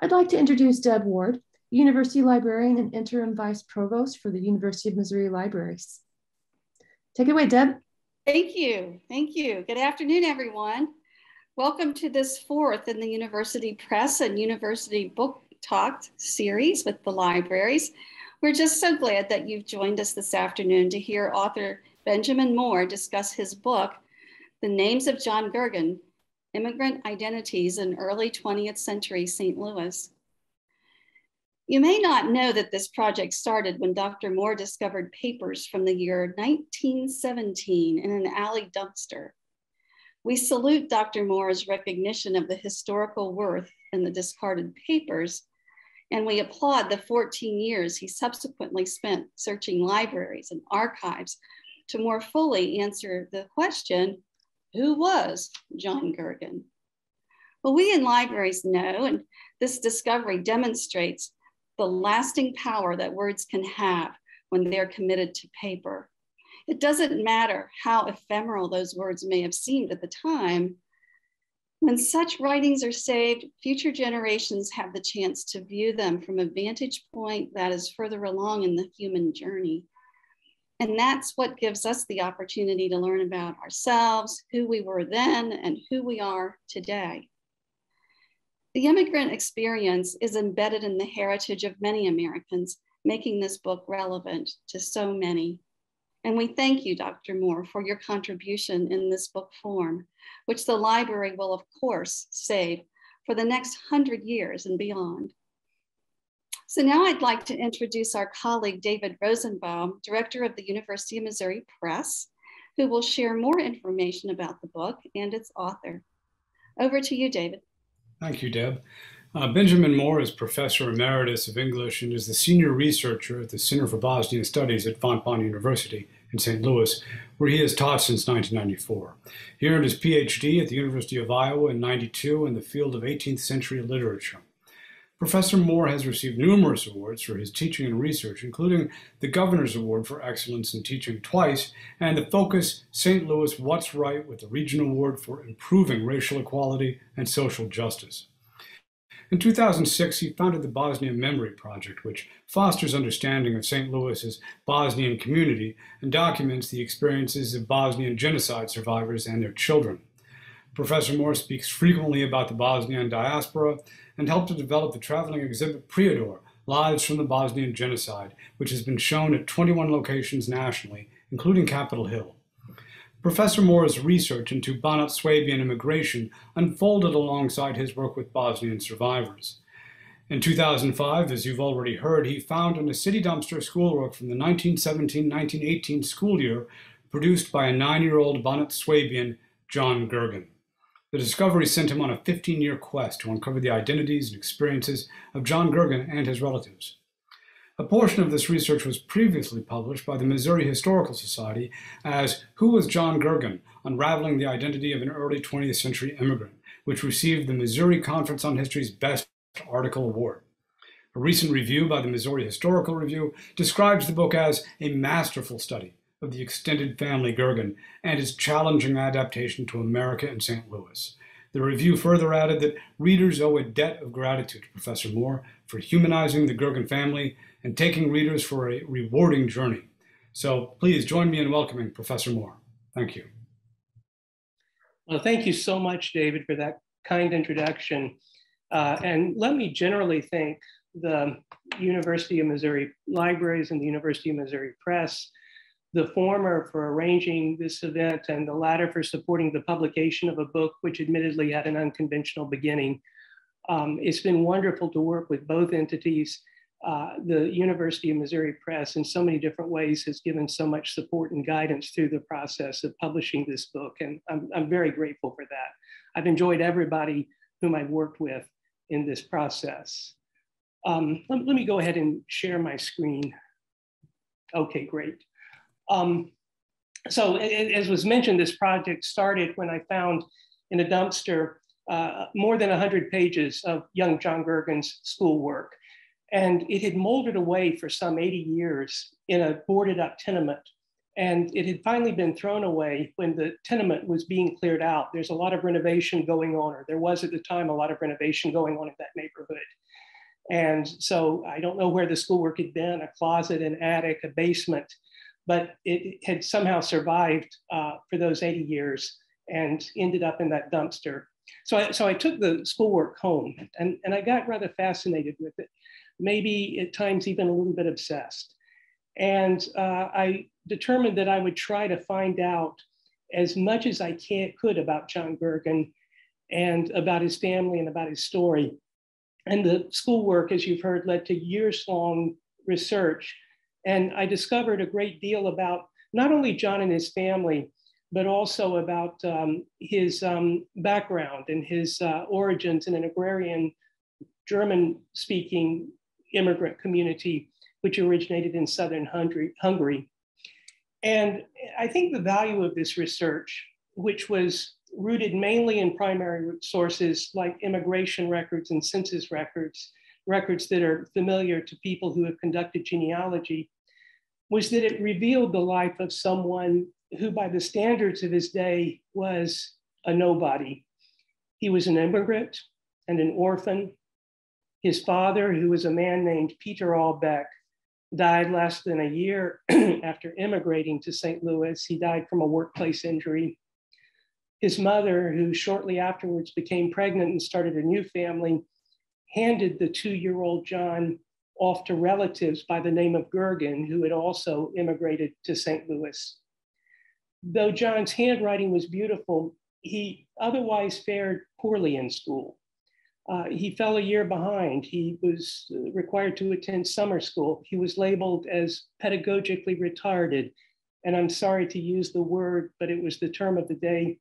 I'd like to introduce Deb Ward, University Librarian and Interim Vice Provost for the University of Missouri Libraries. Take it away, Deb. Thank you. Thank you. Good afternoon, everyone. Welcome to this fourth in the University Press and University Book Talk series with the libraries. We're just so glad that you've joined us this afternoon to hear author Benjamin Moore discuss his book, The Names of John Gergen, Immigrant Identities in Early 20th Century St. Louis. You may not know that this project started when Dr. Moore discovered papers from the year 1917 in an alley dumpster. We salute Dr. Moore's recognition of the historical worth in the discarded papers, and we applaud the 14 years he subsequently spent searching libraries and archives to more fully answer the question, who was John Gergen? Well, we in libraries know, and this discovery demonstrates the lasting power that words can have when they're committed to paper. It doesn't matter how ephemeral those words may have seemed at the time. When such writings are saved, future generations have the chance to view them from a vantage point that is further along in the human journey. And that's what gives us the opportunity to learn about ourselves, who we were then, and who we are today. The immigrant experience is embedded in the heritage of many Americans, making this book relevant to so many. And we thank you, Dr. Moore, for your contribution in this book form, which the library will, of course, save for the next hundred years and beyond. So now I'd like to introduce our colleague, David Rosenbaum, director of the University of Missouri Press, who will share more information about the book and its author. Over to you, David. Thank you, Deb. Uh, Benjamin Moore is Professor Emeritus of English and is the Senior Researcher at the Center for Bosnian Studies at Fontbonne University in St. Louis, where he has taught since 1994. He earned his PhD at the University of Iowa in 92 in the field of 18th century literature. Professor Moore has received numerous awards for his teaching and research, including the Governor's Award for Excellence in Teaching twice, and the Focus St. Louis What's Right with the Region Award for Improving Racial Equality and Social Justice. In 2006, he founded the Bosnia Memory Project, which fosters understanding of St. Louis's Bosnian community and documents the experiences of Bosnian genocide survivors and their children. Professor Moore speaks frequently about the Bosnian diaspora and helped to develop the traveling exhibit Prijedor, Lives from the Bosnian Genocide, which has been shown at 21 locations nationally, including Capitol Hill. Professor Moore's research into Banat Swabian immigration unfolded alongside his work with Bosnian survivors. In 2005, as you've already heard, he found in a city dumpster schoolwork from the 1917-1918 school year produced by a nine-year-old Banat Swabian, John Gergen. The discovery sent him on a 15 year quest to uncover the identities and experiences of John Gergen and his relatives. A portion of this research was previously published by the Missouri Historical Society as Who Was John Gergen? Unraveling the Identity of an Early 20th Century Immigrant, which received the Missouri Conference on History's Best Article Award. A recent review by the Missouri Historical Review describes the book as a masterful study of the extended family Gergen and its challenging adaptation to America and St. Louis. The review further added that readers owe a debt of gratitude to Professor Moore for humanizing the Gergen family and taking readers for a rewarding journey. So please join me in welcoming Professor Moore. Thank you. Well, thank you so much, David, for that kind introduction. Uh, and let me generally thank the University of Missouri Libraries and the University of Missouri Press the former for arranging this event and the latter for supporting the publication of a book which admittedly had an unconventional beginning. Um, it's been wonderful to work with both entities. Uh, the University of Missouri Press in so many different ways has given so much support and guidance through the process of publishing this book. And I'm, I'm very grateful for that. I've enjoyed everybody whom I've worked with in this process. Um, let, let me go ahead and share my screen. Okay, great. Um, so as was mentioned, this project started when I found in a dumpster uh, more than 100 pages of young John Gergen's schoolwork. And it had molded away for some 80 years in a boarded up tenement. And it had finally been thrown away when the tenement was being cleared out. There's a lot of renovation going on, or there was at the time a lot of renovation going on in that neighborhood. And so I don't know where the schoolwork had been a closet, an attic, a basement, but it had somehow survived uh, for those 80 years and ended up in that dumpster. So I, so I took the schoolwork home and, and I got rather fascinated with it, maybe at times even a little bit obsessed. And uh, I determined that I would try to find out as much as I can, could about John Gergen and about his family and about his story. And the schoolwork, as you've heard, led to years long research. And I discovered a great deal about not only John and his family, but also about um, his um, background and his uh, origins in an agrarian German speaking immigrant community, which originated in southern Hungary. And I think the value of this research, which was rooted mainly in primary sources like immigration records and census records, records that are familiar to people who have conducted genealogy, was that it revealed the life of someone who, by the standards of his day, was a nobody. He was an immigrant and an orphan. His father, who was a man named Peter Albeck, died less than a year after immigrating to St. Louis. He died from a workplace injury. His mother, who shortly afterwards became pregnant and started a new family, handed the two year old John off to relatives by the name of Gergen, who had also immigrated to St. Louis. Though John's handwriting was beautiful, he otherwise fared poorly in school. Uh, he fell a year behind. He was uh, required to attend summer school. He was labeled as pedagogically retarded. And I'm sorry to use the word, but it was the term of the day.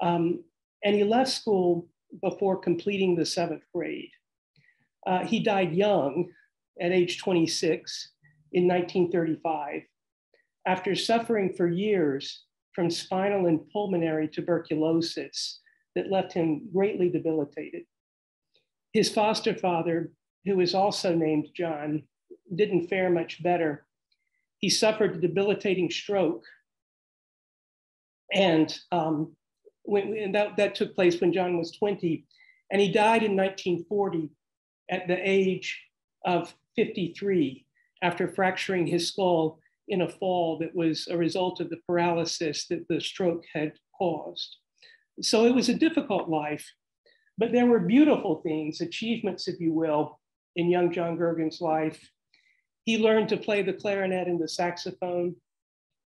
Um, and he left school before completing the seventh grade. Uh, he died young at age 26 in 1935 after suffering for years from spinal and pulmonary tuberculosis that left him greatly debilitated. His foster father, who was also named John, didn't fare much better. He suffered a debilitating stroke. And, um, when, that, that took place when John was 20. And he died in 1940 at the age of 53 after fracturing his skull in a fall that was a result of the paralysis that the stroke had caused. So it was a difficult life. But there were beautiful things, achievements, if you will, in young John Gergen's life. He learned to play the clarinet and the saxophone.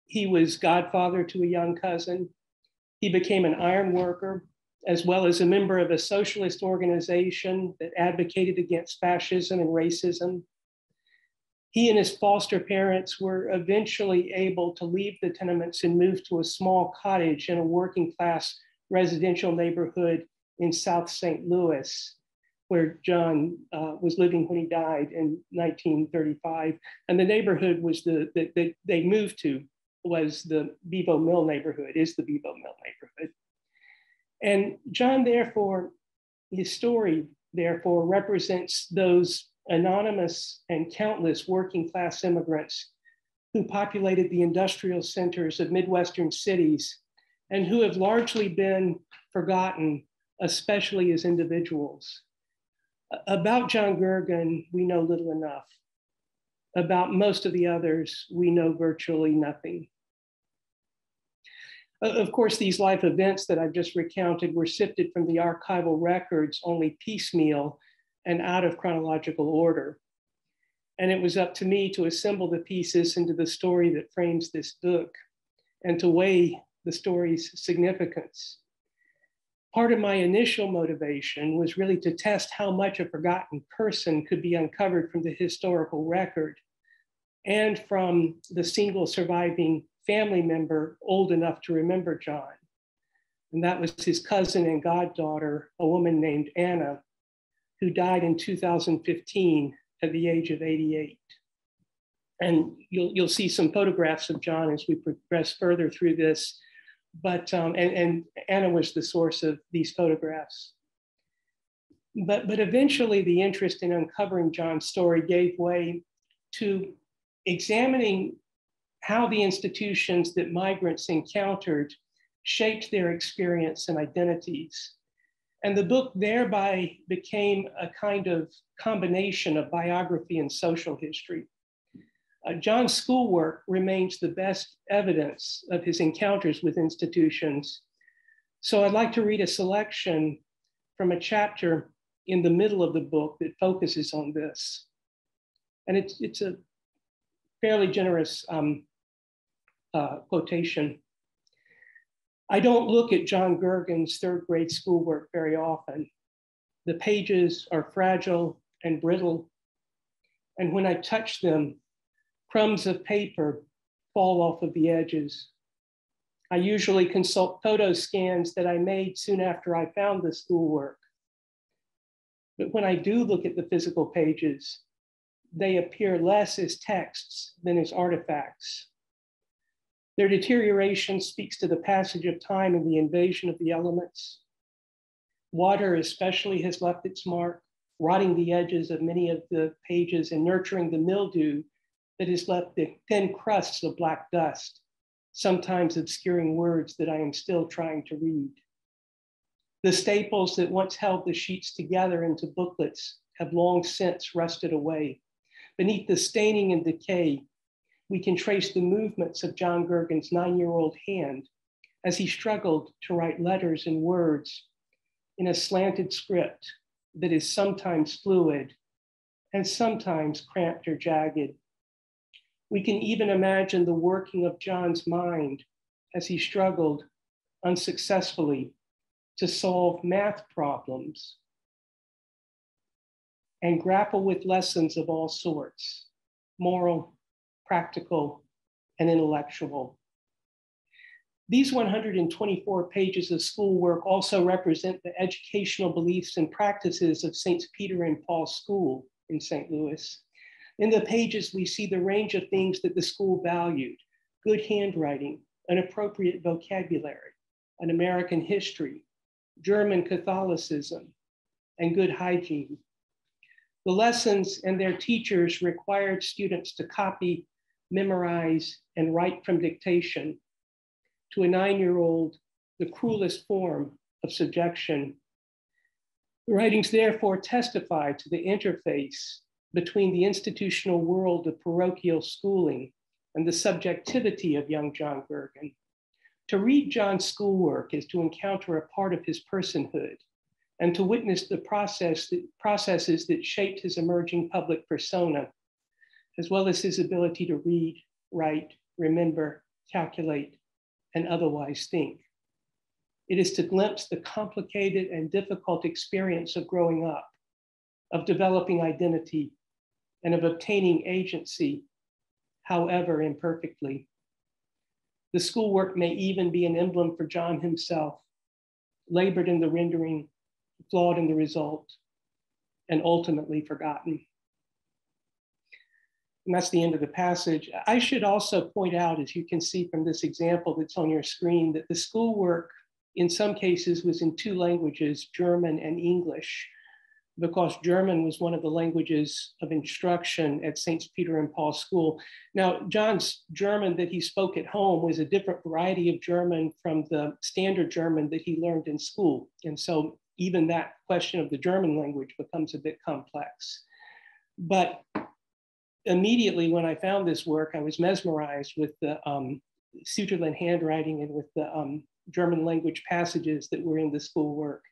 He was godfather to a young cousin. He became an iron worker, as well as a member of a socialist organization that advocated against fascism and racism. He and his foster parents were eventually able to leave the tenements and move to a small cottage in a working class residential neighborhood in South St. Louis, where John uh, was living when he died in 1935. And the neighborhood was the that they moved to was the Bevo Mill neighborhood, is the Bevo Mill neighborhood. And John, therefore, his story, therefore, represents those anonymous and countless working class immigrants who populated the industrial centers of Midwestern cities and who have largely been forgotten especially as individuals. About John Gergen, we know little enough. About most of the others, we know virtually nothing. Of course, these life events that I've just recounted were sifted from the archival records only piecemeal and out of chronological order. And it was up to me to assemble the pieces into the story that frames this book and to weigh the story's significance part of my initial motivation was really to test how much a forgotten person could be uncovered from the historical record and from the single surviving family member old enough to remember John. And that was his cousin and goddaughter, a woman named Anna, who died in 2015 at the age of 88. And you'll, you'll see some photographs of John as we progress further through this but um, and, and Anna was the source of these photographs. But, but eventually the interest in uncovering John's story gave way to examining how the institutions that migrants encountered shaped their experience and identities. And the book thereby became a kind of combination of biography and social history. Uh, John's schoolwork remains the best evidence of his encounters with institutions. So I'd like to read a selection from a chapter in the middle of the book that focuses on this. And it's, it's a fairly generous um, uh, quotation. I don't look at John Gergen's third grade schoolwork very often. The pages are fragile and brittle. And when I touch them, crumbs of paper fall off of the edges. I usually consult photo scans that I made soon after I found the schoolwork. But when I do look at the physical pages, they appear less as texts than as artifacts. Their deterioration speaks to the passage of time and the invasion of the elements. Water, especially, has left its mark, rotting the edges of many of the pages and nurturing the mildew that has left the thin crusts of black dust, sometimes obscuring words that I am still trying to read. The staples that once held the sheets together into booklets have long since rusted away. Beneath the staining and decay, we can trace the movements of John Gergen's nine year old hand as he struggled to write letters and words in a slanted script that is sometimes fluid and sometimes cramped or jagged. We can even imagine the working of John's mind as he struggled unsuccessfully to solve math problems and grapple with lessons of all sorts moral, practical, and intellectual. These 124 pages of schoolwork also represent the educational beliefs and practices of St. Peter and Paul School in St. Louis. In the pages, we see the range of things that the school valued good handwriting, an appropriate vocabulary, an American history, German Catholicism, and good hygiene. The lessons and their teachers required students to copy memorize, and write from dictation to a nine year old, the cruelest form of subjection. The writings therefore testify to the interface between the institutional world of parochial schooling and the subjectivity of young John Gergen. To read John's schoolwork is to encounter a part of his personhood and to witness the process that, processes that shaped his emerging public persona as well as his ability to read, write, remember, calculate, and otherwise think. It is to glimpse the complicated and difficult experience of growing up, of developing identity, and of obtaining agency, however imperfectly. The schoolwork may even be an emblem for John himself, labored in the rendering, flawed in the result, and ultimately forgotten. And that's the end of the passage. I should also point out, as you can see from this example that's on your screen, that the schoolwork in some cases was in two languages, German and English, because German was one of the languages of instruction at St. Peter and Paul School. Now, John's German that he spoke at home was a different variety of German from the standard German that he learned in school. And so even that question of the German language becomes a bit complex. But immediately when I found this work, I was mesmerized with the um, Sütterlin handwriting and with the um, German language passages that were in the school work.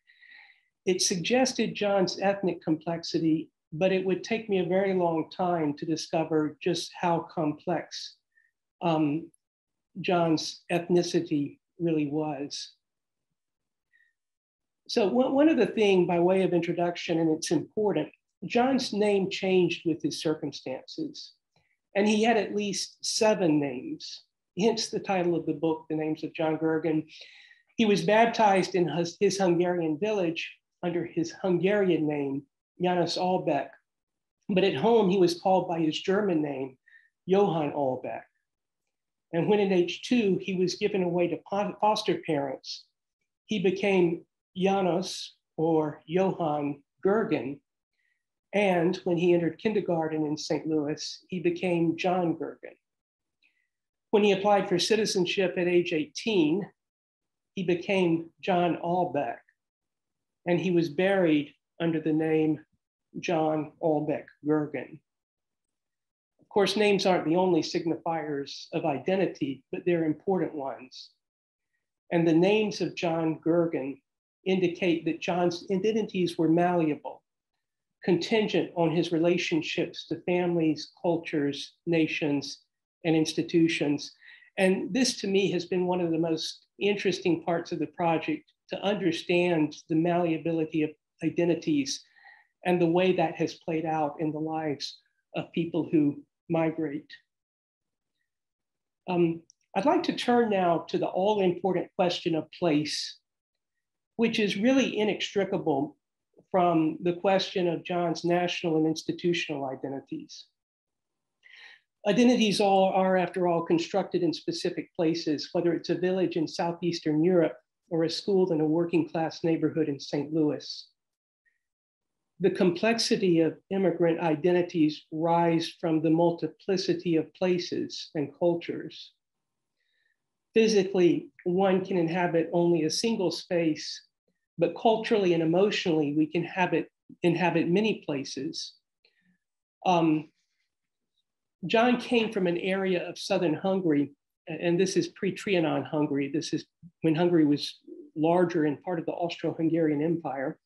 It suggested John's ethnic complexity, but it would take me a very long time to discover just how complex um, John's ethnicity really was. So one, of the things by way of introduction, and it's important, John's name changed with his circumstances, and he had at least seven names, hence the title of the book, The Names of John Gergen. He was baptized in his, his Hungarian village under his Hungarian name, Janos Albeck, but at home he was called by his German name, Johann Albeck. And when in age two, he was given away to foster parents, he became Janos or Johann Gergen, and when he entered kindergarten in St. Louis, he became John Gergen. When he applied for citizenship at age 18, he became John Albeck. and he was buried under the name John Albeck Gergen. Of course, names aren't the only signifiers of identity, but they're important ones. And the names of John Gergen indicate that John's identities were malleable, contingent on his relationships to families, cultures, nations, and institutions. And this to me has been one of the most interesting parts of the project to understand the malleability of identities and the way that has played out in the lives of people who migrate. Um, I'd like to turn now to the all important question of place, which is really inextricable from the question of John's national and institutional identities. Identities all are, after all, constructed in specific places, whether it's a village in Southeastern Europe or a school in a working class neighborhood in St. Louis. The complexity of immigrant identities rise from the multiplicity of places and cultures. Physically, one can inhabit only a single space, but culturally and emotionally, we can habit, inhabit many places. Um, John came from an area of southern Hungary, and this is pre Trianon Hungary. This is when Hungary was larger and part of the Austro Hungarian Empire.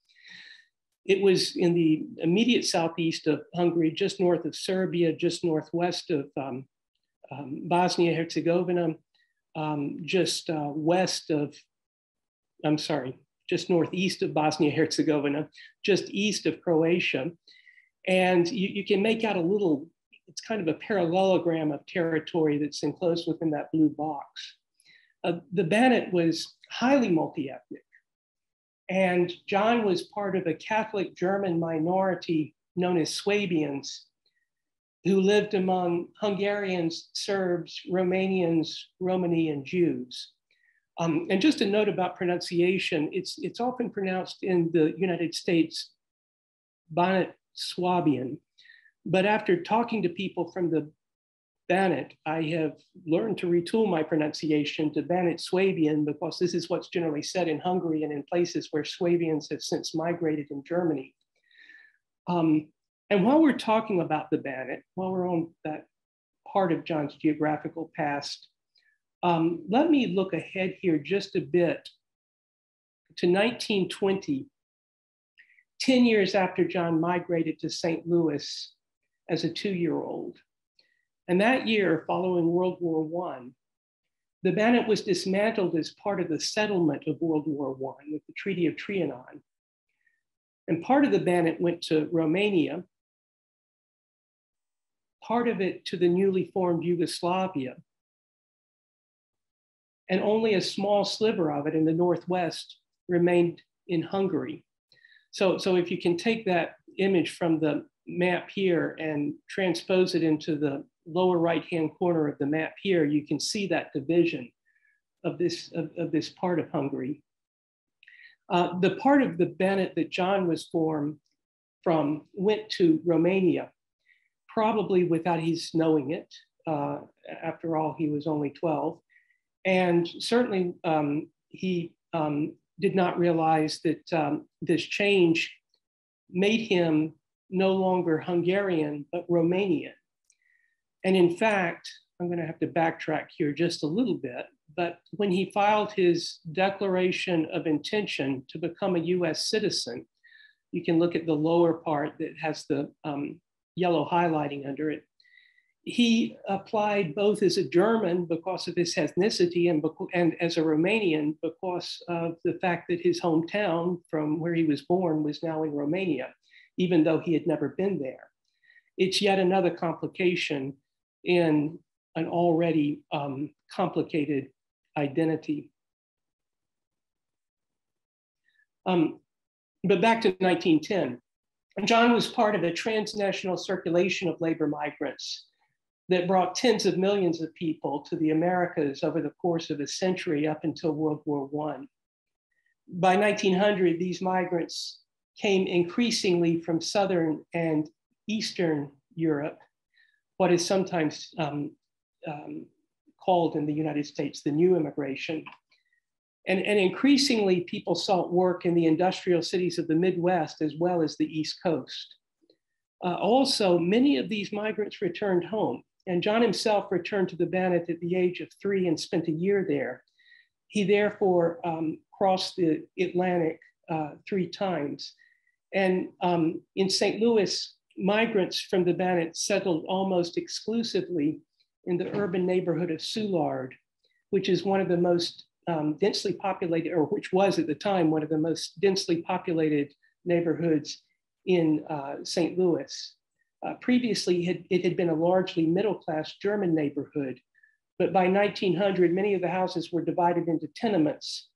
It was in the immediate southeast of Hungary, just north of Serbia, just northwest of um, um, Bosnia Herzegovina, um, just uh, west of, I'm sorry, just northeast of Bosnia Herzegovina, just east of Croatia. And you, you can make out a little it's kind of a parallelogram of territory that's enclosed within that blue box. Uh, the Banat was highly multi-ethnic. And John was part of a Catholic German minority known as Swabians, who lived among Hungarians, Serbs, Romanians, Romani, and Jews. Um, and just a note about pronunciation, it's, it's often pronounced in the United States Banat Swabian, but after talking to people from the Banat, I have learned to retool my pronunciation to Banat Swabian because this is what's generally said in Hungary and in places where Swabians have since migrated in Germany. Um, and while we're talking about the Banat, while we're on that part of John's geographical past, um, let me look ahead here just a bit to 1920, 10 years after John migrated to St. Louis as a two year old. And that year, following World War I, the Banat was dismantled as part of the settlement of World War I with the Treaty of Trianon. And part of the Banat went to Romania, part of it to the newly formed Yugoslavia, and only a small sliver of it in the Northwest remained in Hungary. So, so if you can take that image from the map here and transpose it into the lower right-hand corner of the map here, you can see that division of this, of, of this part of Hungary. Uh, the part of the Banat that John was formed from went to Romania, probably without his knowing it. Uh, after all, he was only 12. And certainly um, he um, did not realize that um, this change made him no longer Hungarian, but Romanian. And in fact, I'm going to have to backtrack here just a little bit, but when he filed his declaration of intention to become a US citizen, you can look at the lower part that has the um, yellow highlighting under it. He applied both as a German because of his ethnicity and, and as a Romanian because of the fact that his hometown from where he was born was now in Romania even though he had never been there. It's yet another complication in an already um, complicated identity. Um, but back to 1910. John was part of a transnational circulation of labor migrants that brought tens of millions of people to the Americas over the course of a century up until World War I. By 1900, these migrants came increasingly from Southern and Eastern Europe, what is sometimes um, um, called in the United States the new immigration. And, and increasingly, people sought work in the industrial cities of the Midwest as well as the East Coast. Uh, also, many of these migrants returned home, and John himself returned to the Banat at the age of three and spent a year there. He therefore um, crossed the Atlantic uh, three times. And um, in St. Louis, migrants from the Banat settled almost exclusively in the urban neighborhood of Soulard, which is one of the most um, densely populated, or which was at the time one of the most densely populated neighborhoods in uh, St. Louis. Uh, previously, it had, been a largely middle class German neighborhood, but by 1900, many of the houses were divided into tenements,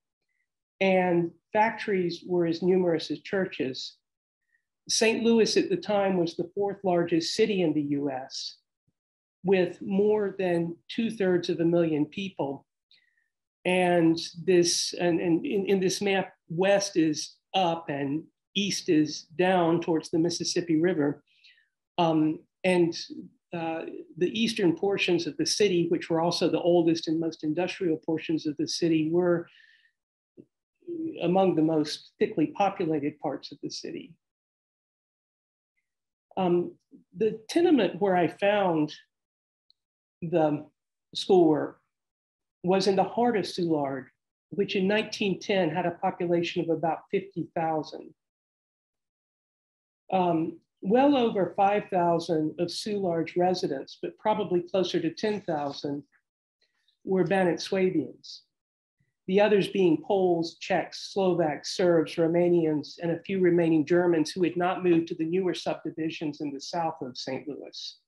and factories were as numerous as churches. St. Louis at the time was the fourth largest city in the US, with more than two thirds of a million people. And this, and, and in, in this map, west is up and east is down towards the Mississippi River. Um, and uh, the eastern portions of the city, which were also the oldest and most industrial portions of the city, were among the most thickly populated parts of the city. Um, the tenement where I found the schoolwork was in the heart of Soulard, which in 1910 had a population of about 50,000. Um, well over 5,000 of Soulard's residents, but probably closer to 10,000 were Banat Swabians. The others being Poles, Czechs, Slovaks, Serbs, Romanians, and a few remaining Germans who had not moved to the newer subdivisions in the south of St. Louis.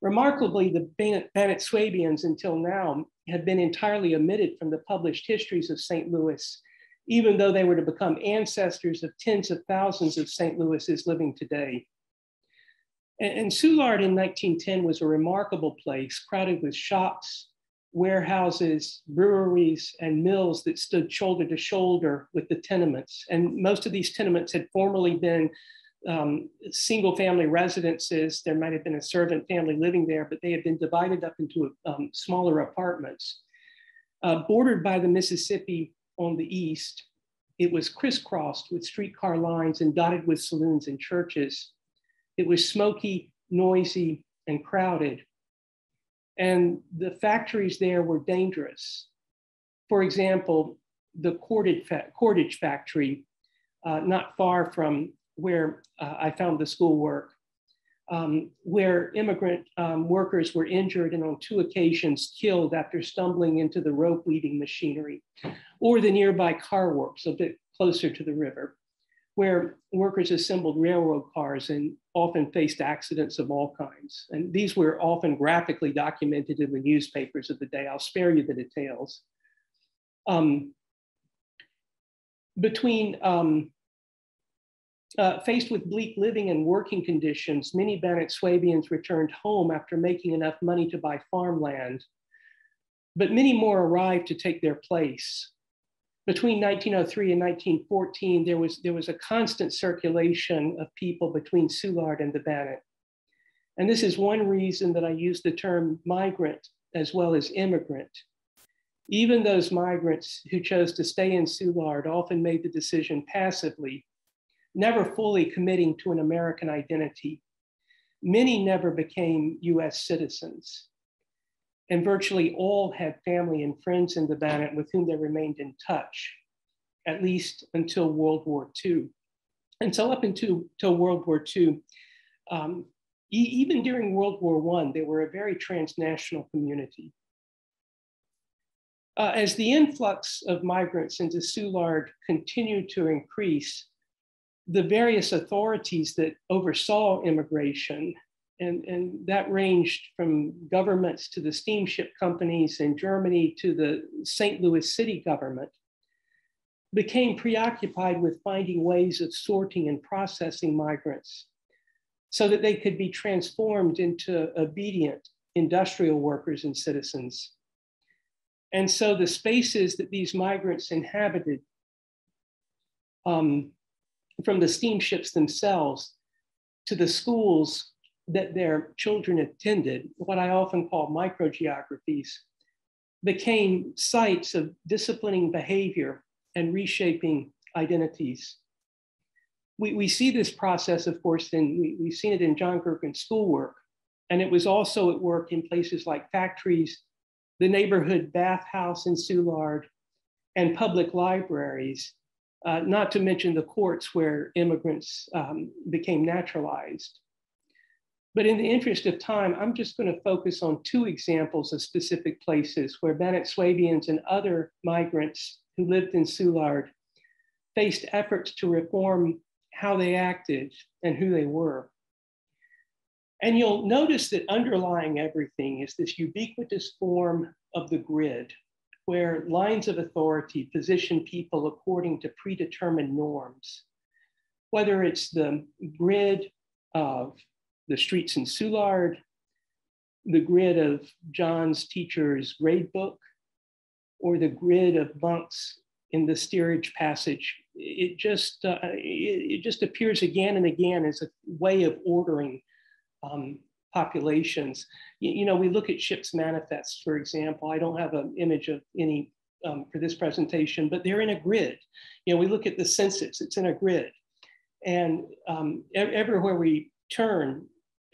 Remarkably, the Banat Swabians until now had been entirely omitted from the published histories of St. Louis even though they were to become ancestors of tens of thousands of St. Louis's living today. And, and Soulard in 1910 was a remarkable place, crowded with shops, warehouses, breweries, and mills that stood shoulder to shoulder with the tenements. And most of these tenements had formerly been um, single family residences. There might have been a servant family living there, but they had been divided up into um, smaller apartments. Uh, bordered by the Mississippi on the east, it was crisscrossed with streetcar lines and dotted with saloons and churches. It was smoky, noisy, and crowded. And the factories there were dangerous. For example, the cordage, fa- cordage factory, uh, not far from where uh, I found the schoolwork, um, where immigrant um, workers were injured and on two occasions killed after stumbling into the rope weaving machinery, or the nearby car works a bit closer to the river, where workers assembled railroad cars and often faced accidents of all kinds. And these were often graphically documented in the newspapers of the day. I'll spare you the details. Um, between um, uh, faced with bleak living and working conditions, many Banat Swabians returned home after making enough money to buy farmland. But many more arrived to take their place. Between 1903 and 1914, there was, there was a constant circulation of people between Soulard and the Banat. And this is one reason that I use the term migrant as well as immigrant. Even those migrants who chose to stay in Soulard often made the decision passively never fully committing to an American identity. Many never became US citizens. And virtually all had family and friends in the Banat with whom they remained in touch, at least until World War II. And so, up until, until World War II, um, e even during World War I, they were a very transnational community. Uh, as the influx of migrants into Soulard continued to increase, the various authorities that oversaw immigration, and, and that ranged from governments to the steamship companies in Germany to the St. Louis city government, became preoccupied with finding ways of sorting and processing migrants so that they could be transformed into obedient industrial workers and citizens. And so the spaces that these migrants inhabited um, from the steamships themselves to the schools that their children attended, what I often call microgeographies, became sites of disciplining behavior and reshaping identities. We, we see this process, of course, in, we, we've seen it in John Gergen's schoolwork, and it was also at work in places like factories, the neighborhood bathhouse in Soulard, and public libraries, uh, not to mention the courts where immigrants um, became naturalized. But in the interest of time, I'm just going to focus on two examples of specific places where Swabians and other migrants who lived in Soulard faced efforts to reform how they acted and who they were. And you'll notice that underlying everything is this ubiquitous form of the grid, where lines of authority position people according to predetermined norms. Whether it's the grid of the streets in Soulard, the grid of John's teacher's grade book, or the grid of monks in the steerage passage. It just, uh, it, it, just appears again and again as a way of ordering um, populations. You, you, know, we look at ships manifests, for example. I don't have an image of any um, for this presentation, but they're in a grid. You know, we look at the census, it's in a grid. And um, everywhere we turn,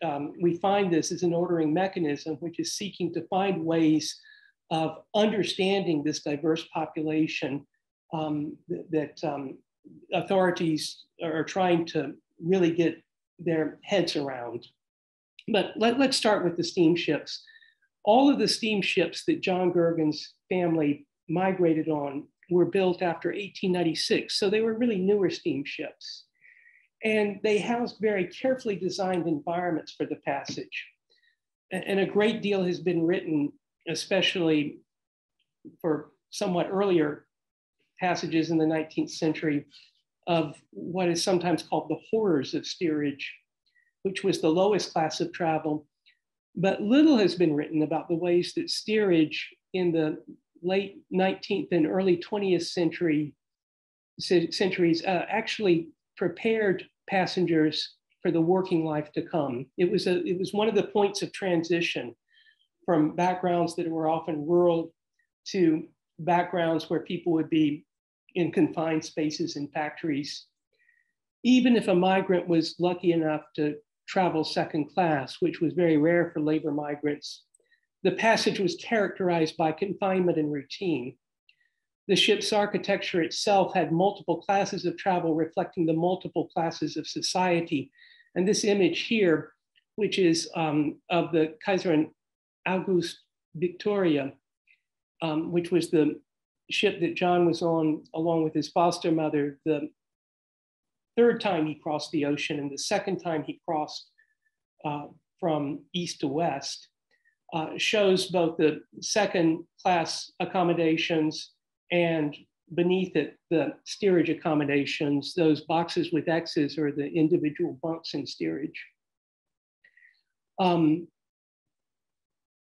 um, we find this as an ordering mechanism, which is seeking to find ways of understanding this diverse population um, that um, authorities are trying to really get their heads around. But let, us start with the steamships. All of the steamships that John Gergen's family migrated on were built after 1896, so they were really newer steamships and they housed very carefully designed environments for the passage. And a great deal has been written, especially for somewhat earlier passages in the 19th century, of what is sometimes called the horrors of steerage, which was the lowest class of travel. But little has been written about the ways that steerage in the late 19th and early 20th century centuries uh, actually prepared passengers for the working life to come. It was, a, it was one of the points of transition from backgrounds that were often rural to backgrounds where people would be in confined spaces in factories. Even if a migrant was lucky enough to travel second class, which was very rare for labor migrants, the passage was characterized by confinement and routine. The ship's architecture itself had multiple classes of travel reflecting the multiple classes of society. And this image here, which is um, of the Kaiserin Auguste Victoria, um, which was the ship that John was on along with his foster mother the third time he crossed the ocean and the second time he crossed uh, from east to west, uh, shows both the second class accommodations and beneath it, the steerage accommodations, those boxes with X's are the individual bunks in steerage. Um,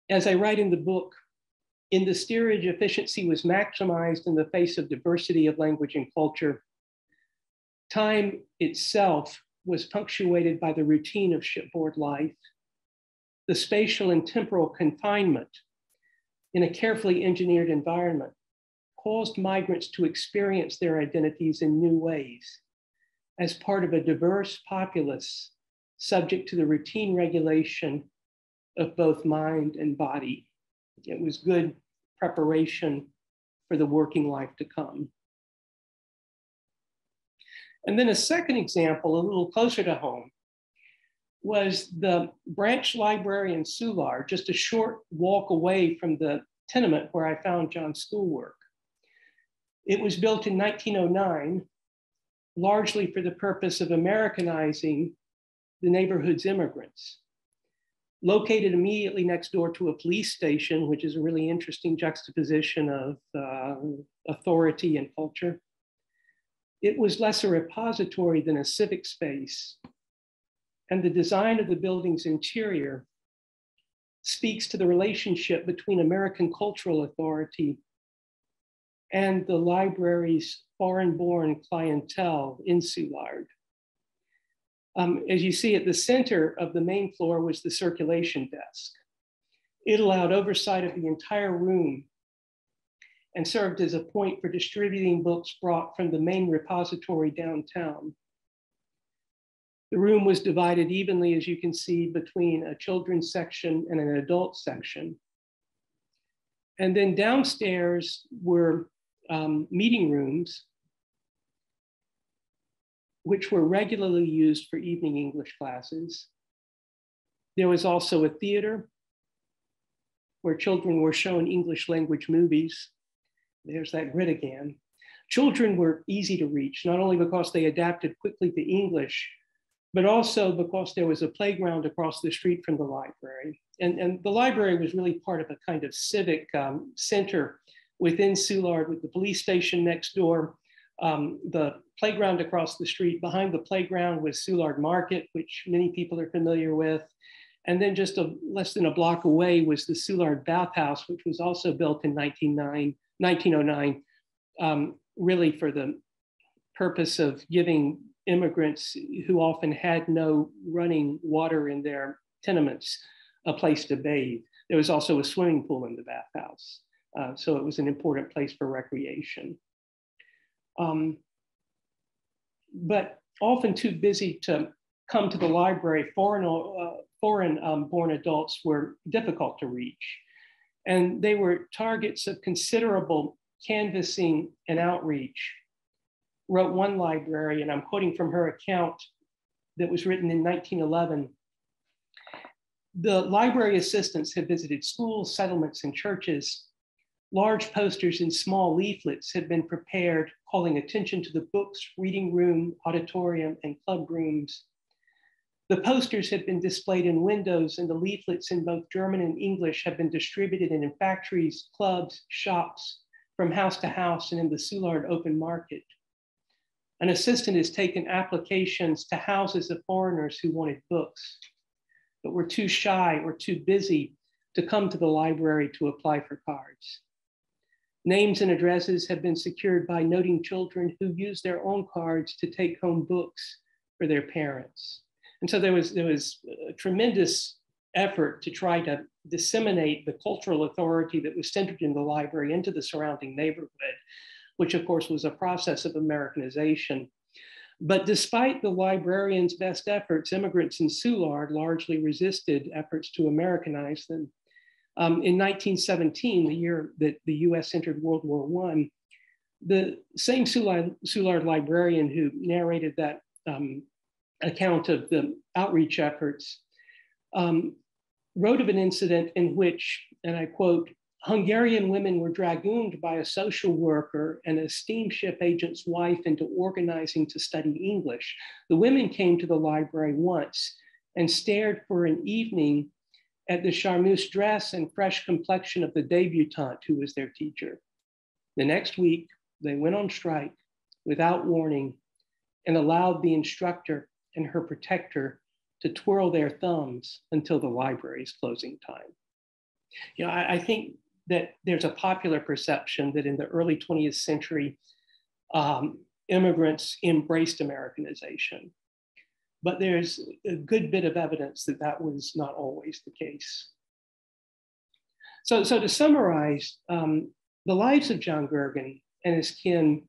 as I write in the book, in the steerage, efficiency was maximized in the face of diversity of language and culture. Time itself was punctuated by the routine of shipboard life, the spatial and temporal confinement in a carefully engineered environment caused migrants to experience their identities in new ways as part of a diverse populace subject to the routine regulation of both mind and body. It was good preparation for the working life to come. And then a second example, a little closer to home, was the branch library in Soulard, just a short walk away from the tenement where I found John's schoolwork. It was built in 1909, largely for the purpose of Americanizing the neighborhood's immigrants. Located immediately next door to a police station, which is a really interesting juxtaposition of uh, authority and culture, it was less a repository than a civic space. And the design of the building's interior speaks to the relationship between American cultural authority and the library's foreign-born clientele in Soulard. Um, as you see at the center of the main floor was the circulation desk. It allowed oversight of the entire room and served as a point for distributing books brought from the main repository downtown. The room was divided evenly, as you can see, between a children's section and an adult section. And then downstairs were um, meeting rooms, which were regularly used for evening English classes. There was also a theater where children were shown English language movies. There's that grid again. Children were easy to reach, not only because they adapted quickly to English, but also because there was a playground across the street from the library. And, and the library was really part of a kind of civic um, center within Soulard with the police station next door, um, the playground across the street. Behind the playground was Soulard Market, which many people are familiar with. And then just a, less than a block away was the Soulard Bathhouse, which was also built in 1909, um, really for the purpose of giving immigrants who often had no running water in their tenements a place to bathe. There was also a swimming pool in the bathhouse. Uh, so it was an important place for recreation. Um, but often too busy to come to the library, foreign, uh, foreign um, born adults were difficult to reach. And they were targets of considerable canvassing and outreach wrote one library, and I'm quoting from her account that was written in 1911. The library assistants had visited schools, settlements, and churches. Large posters and small leaflets had been prepared, calling attention to the books, reading room, auditorium, and club rooms. The posters have been displayed in windows, and the leaflets in both German and English have been distributed in factories, clubs, shops, from house to house, and in the Soulard open market. An assistant has taken applications to houses of foreigners who wanted books, but were too shy or too busy to come to the library to apply for cards. Names and addresses have been secured by noting children who use their own cards to take home books for their parents. And so there was, there was a tremendous effort to try to disseminate the cultural authority that was centered in the library into the surrounding neighborhood which of course was a process of Americanization. But despite the librarians' best efforts, immigrants in Soulard largely resisted efforts to Americanize them. Um, in 1917, the year that the US entered World War I, the same Soulard, Soulard librarian who narrated that um, account of the outreach efforts um, wrote of an incident in which, and I quote, Hungarian women were dragooned by a social worker and a steamship agent's wife into organizing to study English. The women came to the library once and stared for an evening at the charmeuse dress and fresh complexion of the debutante who was their teacher. The next week, they went on strike without warning and allowed the instructor and her protector to twirl their thumbs until the library's closing time. You know, I, I think that there's a popular perception that in the early 20th century, um, immigrants embraced Americanization. But there's a good bit of evidence that that was not always the case. So, so to summarize, um, the lives of John Gergen and his kin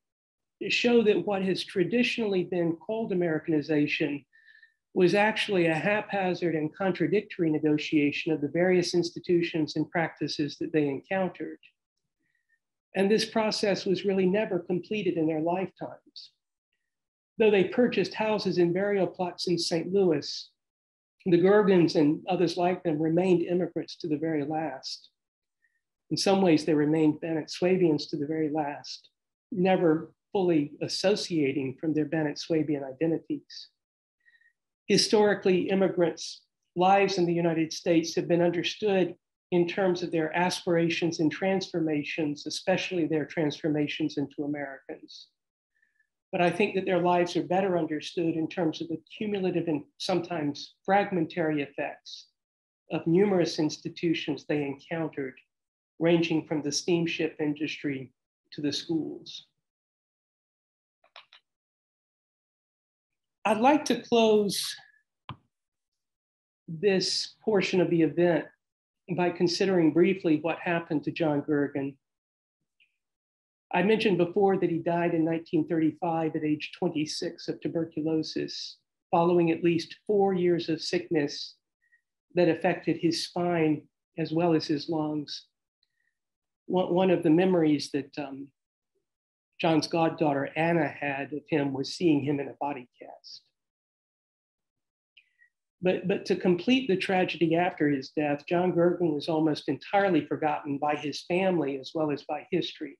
show that what has traditionally been called Americanization was actually a haphazard and contradictory negotiation of the various institutions and practices that they encountered. And this process was really never completed in their lifetimes. Though they purchased houses and burial plots in St. Louis, the Gergens and others like them remained immigrants to the very last. In some ways, they remained Swabians to the very last, never fully associating from their Banat Swabian identities historically, immigrants' lives in the United States have been understood in terms of their aspirations and transformations, especially their transformations into Americans. But I think that their lives are better understood in terms of the cumulative and sometimes fragmentary effects of numerous institutions they encountered, ranging from the steamship industry to the schools. I'd like to close this portion of the event by considering briefly what happened to John Gergen. I mentioned before that he died in 1935 at age 26 of tuberculosis, following at least four years of sickness that affected his spine as well as his lungs. One, of the memories that um, John's goddaughter Anna had of him was seeing him in a body cast. But, but to complete the tragedy after his death, John Gergen was almost entirely forgotten by his family as well as by history.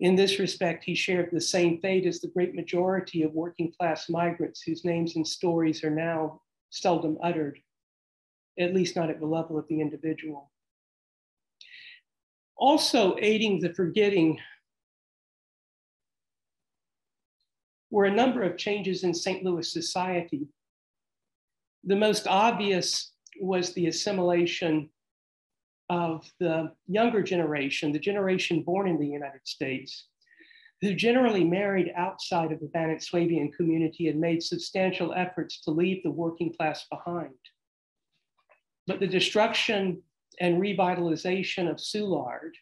In this respect, he shared the same fate as the great majority of working class migrants whose names and stories are now seldom uttered, at least not at the level of the individual. Also aiding the forgetting were a number of changes in St. Louis society the most obvious was the assimilation of the younger generation, the generation born in the United States, who generally married outside of the Swabian community and made substantial efforts to leave the working class behind. But the destruction and revitalization of Soulard,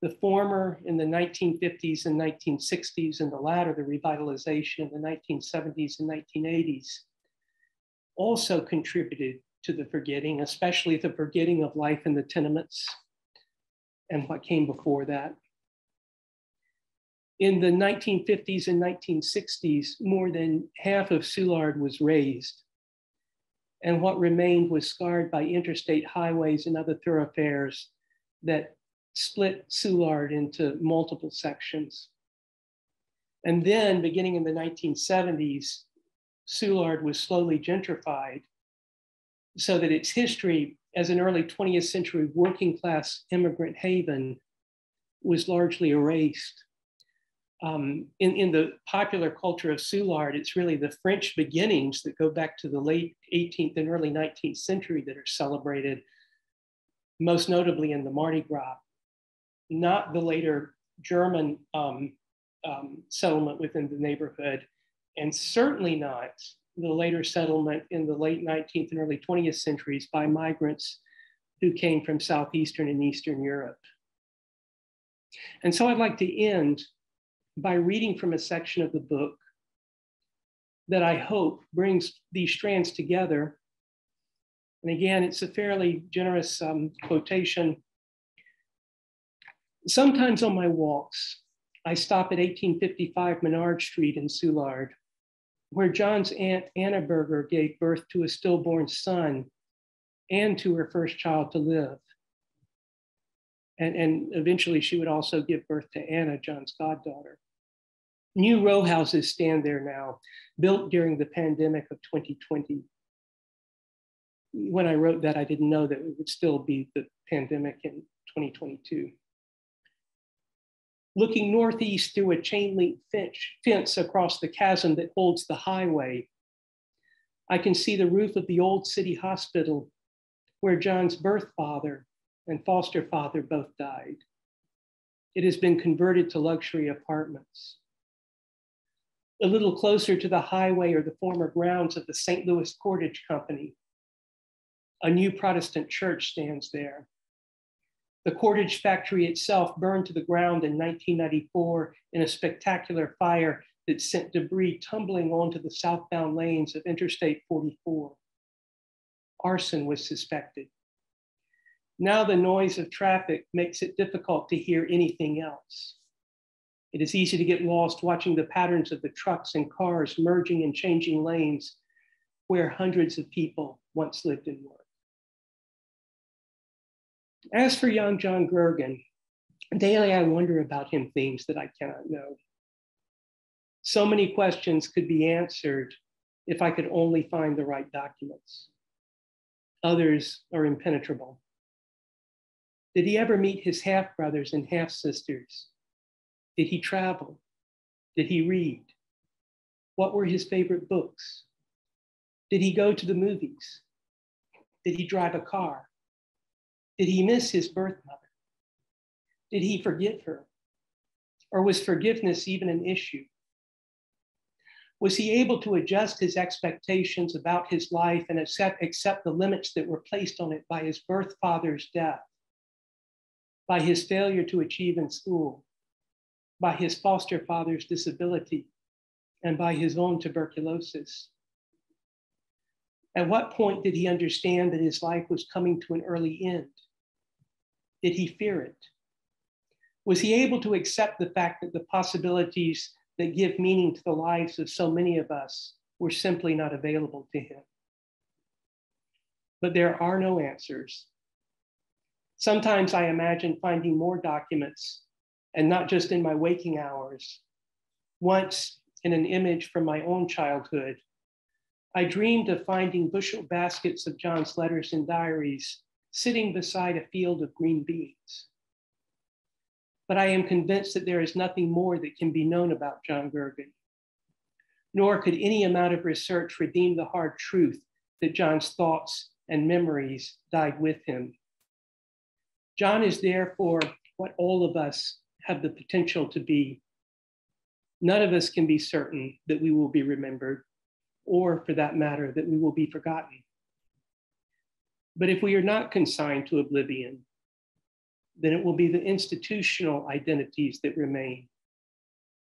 the former in the 1950s and 1960s, and the latter, the revitalization in the 1970s and 1980s, also contributed to the forgetting, especially the forgetting of life in the tenements and what came before that. In the 1950s and 1960s, more than half of Soulard was razed, and what remained was scarred by interstate highways and other thoroughfares that split Soulard into multiple sections. And then, beginning in the 1970s, Soulard was slowly gentrified so that its history as an early 20th century working class immigrant haven was largely erased. Um, in, in the popular culture of Soulard, it's really the French beginnings that go back to the late 18th and early 19th century that are celebrated, most notably in the Mardi Gras, not the later German um, um, settlement within the neighborhood and certainly not the later settlement in the late 19th and early 20th centuries by migrants who came from Southeastern and Eastern Europe. And so I'd like to end by reading from a section of the book that I hope brings these strands together. And again, it's a fairly generous um, quotation. Sometimes on my walks, I stop at 1855 Menard Street in Soulard where John's aunt Anna Berger gave birth to a stillborn son and to her first child to live. And, and eventually she would also give birth to Anna, John's goddaughter. New row houses stand there now, built during the pandemic of 2020. When I wrote that, I didn't know that it would still be the pandemic in 2022 looking northeast through a chain link fence across the chasm that holds the highway. I can see the roof of the old city hospital where John's birth father and foster father both died. It has been converted to luxury apartments. A little closer to the highway are the former grounds of the St. Louis Cordage Company. A new Protestant church stands there. The cordage factory itself burned to the ground in 1994 in a spectacular fire that sent debris tumbling onto the southbound lanes of Interstate 44. Arson was suspected. Now the noise of traffic makes it difficult to hear anything else. It is easy to get lost watching the patterns of the trucks and cars merging and changing lanes where hundreds of people once lived and worked. As for young John Gergen, daily I wonder about him things that I cannot know. So many questions could be answered if I could only find the right documents. Others are impenetrable. Did he ever meet his half brothers and half sisters? Did he travel? Did he read? What were his favorite books? Did he go to the movies? Did he drive a car? Did he miss his birth mother? Did he forget her? Or was forgiveness even an issue? Was he able to adjust his expectations about his life and accept, accept the limits that were placed on it by his birth father's death, by his failure to achieve in school, by his foster father's disability and by his own tuberculosis? At what point did he understand that his life was coming to an early end? Did he fear it? Was he able to accept the fact that the possibilities that give meaning to the lives of so many of us were simply not available to him? But there are no answers. Sometimes I imagine finding more documents, and not just in my waking hours. Once, in an image from my own childhood, I dreamed of finding bushel baskets of John's letters and diaries sitting beside a field of green beans but I am convinced that there is nothing more that can be known about John Gergen. Nor could any amount of research redeem the hard truth that John's thoughts and memories died with him. John is therefore what all of us have the potential to be. None of us can be certain that we will be remembered, or for that matter, that we will be forgotten. But if we are not consigned to oblivion, then it will be the institutional identities that remain.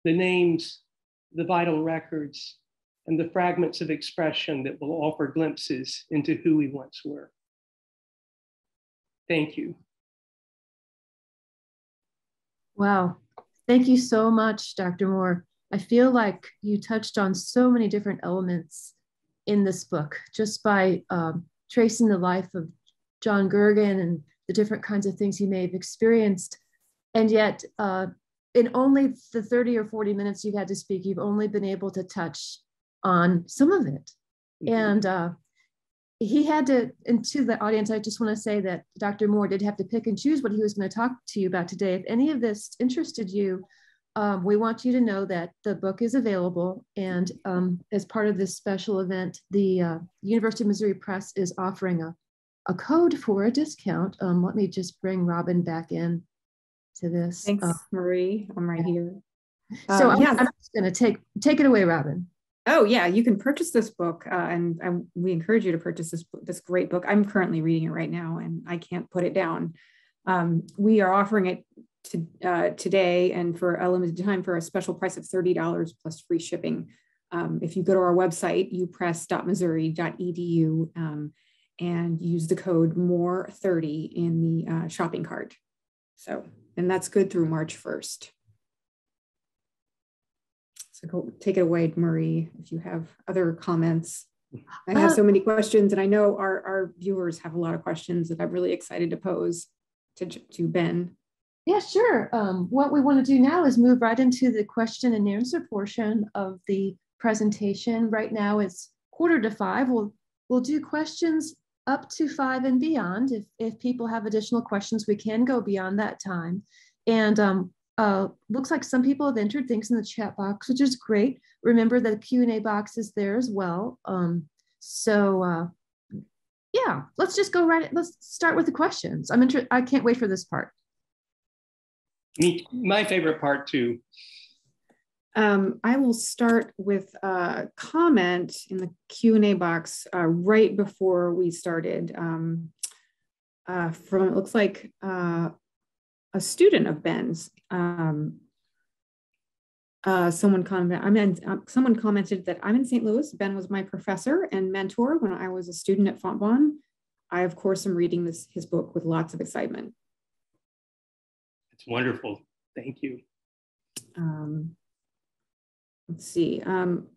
The names, the vital records, and the fragments of expression that will offer glimpses into who we once were. Thank you. Wow. Thank you so much, Dr. Moore. I feel like you touched on so many different elements in this book just by um, tracing the life of John Gergen and the different kinds of things he may have experienced. And yet, uh, in only the 30 or 40 minutes you've had to speak, you've only been able to touch on some of it. Mm-hmm. And uh, he had to, and to the audience, I just want to say that Dr. Moore did have to pick and choose what he was going to talk to you about today. If any of this interested you, um, we want you to know that the book is available. And um, as part of this special event, the uh, University of Missouri Press is offering a a code for a discount. Um, let me just bring Robin back in to this. Thanks, uh, Marie. I'm right yeah. here. So uh, I'm. I'm just going to take take it away, Robin. Oh yeah, you can purchase this book, uh, and, and, we encourage you to purchase this this great book. I'm currently reading it right now, and I can't put it down. Um, we are offering it to, uh, today and for a limited time for a special price of thirty dollars plus free shipping. Um, if you go to our website, upress.missouri.edu, um, and use the code MORE30 in the uh, shopping cart. So, and that's good through March 1st. So go take it away, Marie, if you have other comments. I have so many questions and I know our, our viewers have a lot of questions that I'm really excited to pose to, to Ben. Yeah, sure. Um, what we want to do now is move right into the question and answer portion of the presentation. Right now it's quarter to five. We'll, we'll do questions up to five and beyond. If, if people have additional questions, we can go beyond that time. And um, uh, looks like some people have entered things in the chat box, which is great. Remember that the Q&A box is there as well. Um, so uh, yeah, let's just go right, let's start with the questions. I'm interested, I can't wait for this part. My favorite part too. Um, I will start with a comment in the Q&A box uh, right before we started um, uh, from, it looks like uh, a student of Ben's. Um, uh, someone, comment, I mean, uh, someone commented that I'm in St. Louis. Ben was my professor and mentor when I was a student at Fontbonne. I, of course, am reading this his book with lots of excitement. It's wonderful. Thank you. Um, let's see. Um,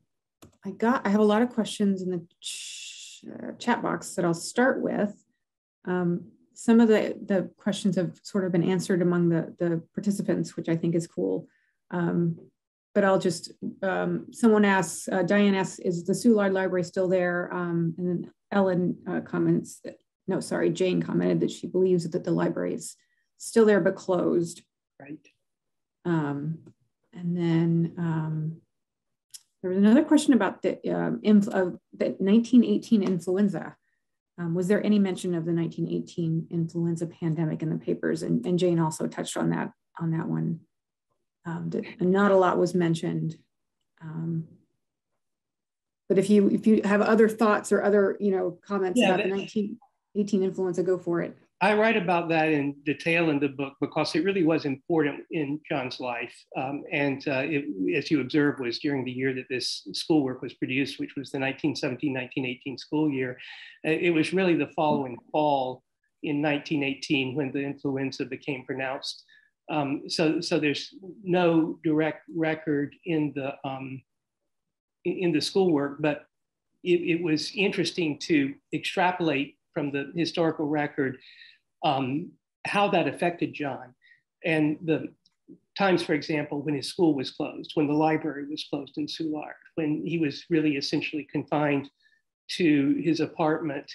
I got, I have a lot of questions in the ch uh, chat box that I'll start with. Um, some of the, the questions have sort of been answered among the, the participants, which I think is cool. Um, but I'll just, um, someone asks, uh, Diane asks, is the Soulard Library still there? Um, and then Ellen uh, comments, that, no, sorry, Jane commented that she believes that the library is still there but closed. Right. Um, and then um, there was another question about the, um, uh, the 1918 influenza. Um, was there any mention of the 1918 influenza pandemic in the papers? And, and Jane also touched on that on that one. Um, not a lot was mentioned. Um, but if you if you have other thoughts or other you know comments yeah, about the 1918 influenza, go for it. I write about that in detail in the book because it really was important in John's life. Um, and uh, it, as you observe, was during the year that this schoolwork was produced, which was the 1917-1918 school year. Uh, it was really the following fall in 1918 when the influenza became pronounced. Um, so, so there's no direct record in the um, in the schoolwork, but it, it was interesting to extrapolate from the historical record um, how that affected John. And the times, for example, when his school was closed, when the library was closed in Soulard, when he was really essentially confined to his apartment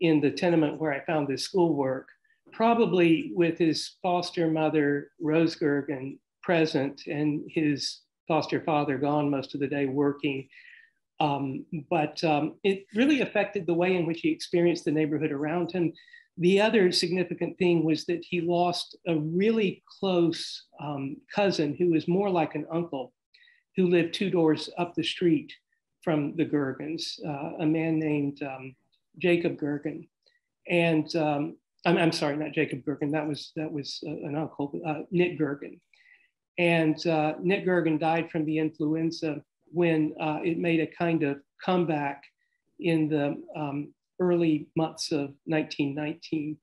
in the tenement where I found this schoolwork, probably with his foster mother, Rose Gergen, present and his foster father gone most of the day working. Um, but um, it really affected the way in which he experienced the neighborhood around him the other significant thing was that he lost a really close um, cousin who was more like an uncle who lived two doors up the street from the Gergens, uh, a man named um, Jacob Gergen. And um, I'm, I'm, sorry, not Jacob Gergen, that was, that was uh, an uncle, uh, Nick Gergen. And uh, Nick Gergen died from the influenza when uh, it made a kind of comeback in the um, early months of 1919.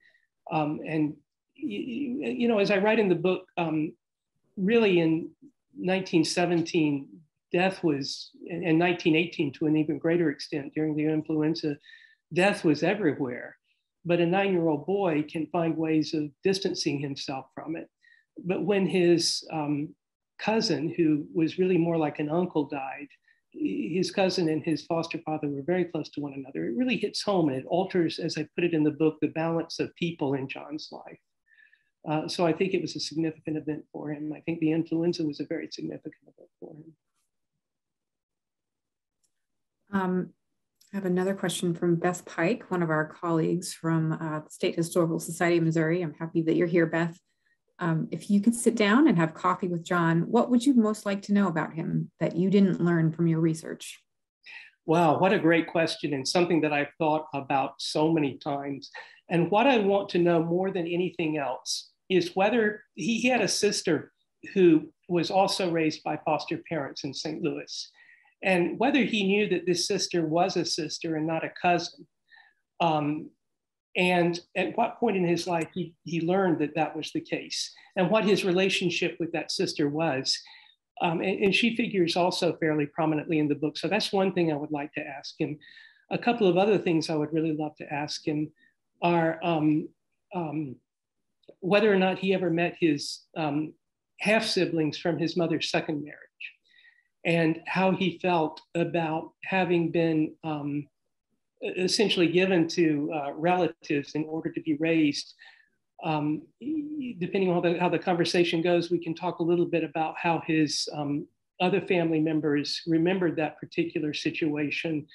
Um, and, you, you, know, as I write in the book, um, really in 1917, death was, and 1918 to an even greater extent during the influenza, death was everywhere. But a nine year old boy can find ways of distancing himself from it. But when his um, cousin, who was really more like an uncle, died, his cousin and his foster father were very close to one another. It really hits home and it alters, as I put it in the book, the balance of people in John's life. Uh, so I think it was a significant event for him. I think the influenza was a very significant event for him. Um, I have another question from Beth Pike, one of our colleagues from uh, the State Historical Society of Missouri. I'm happy that you're here, Beth um, if you could sit down and have coffee with John, what would you most like to know about him that you didn't learn from your research? Wow, what a great question, and something that I've thought about so many times. And what I want to know more than anything else is whether he, he had a sister who was also raised by foster parents in St. Louis, and whether he knew that this sister was a sister and not a cousin. Um, and at what point in his life he, he learned that that was the case and what his relationship with that sister was. Um, and, and, she figures also fairly prominently in the book. So that's one thing I would like to ask him. A couple of other things I would really love to ask him are um, um, whether or not he ever met his um, half siblings from his mother's second marriage and how he felt about having been um, essentially given to uh, relatives in order to be raised. Um, depending on how the, how the, conversation goes, we can talk a little bit about how his um, other family members remembered that particular situation.